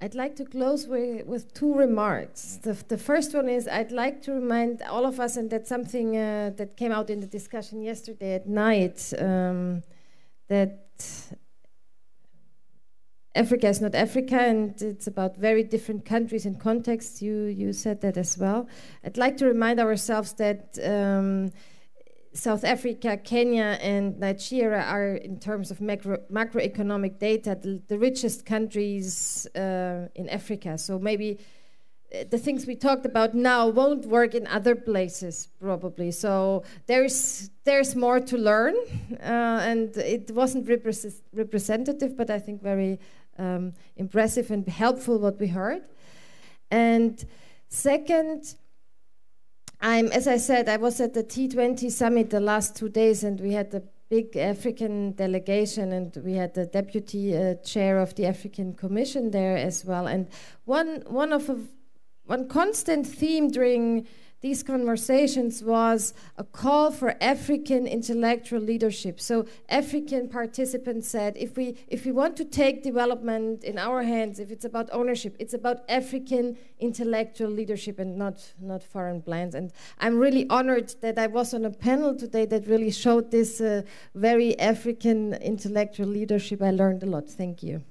I'd like to close with, with two remarks. The, the first one is I'd like to remind all of us, and that's something uh, that came out in the discussion yesterday at night, um, that Africa is not Africa, and it's about very different countries and contexts. You you said that as well. I'd like to remind ourselves that. Um, South Africa, Kenya, and Nigeria are, in terms of macro, macroeconomic data, the, the richest countries uh, in Africa. So maybe uh, the things we talked about now won't work in other places, probably. So there's there's more to learn, uh, and it wasn't repre representative, but I think very um, impressive and helpful what we heard. And second I'm, as I said, I was at the T20 summit the last two days, and we had a big African delegation, and we had the deputy uh, chair of the African Commission there as well. And one one of a, one constant theme during these conversations was a call for African intellectual leadership. So African participants said, if we if we want to take development in our hands, if it's about ownership, it's about African intellectual leadership and not not foreign plans. And I'm really honored that I was on a panel today that really showed this uh, very African intellectual leadership. I learned a lot. Thank you.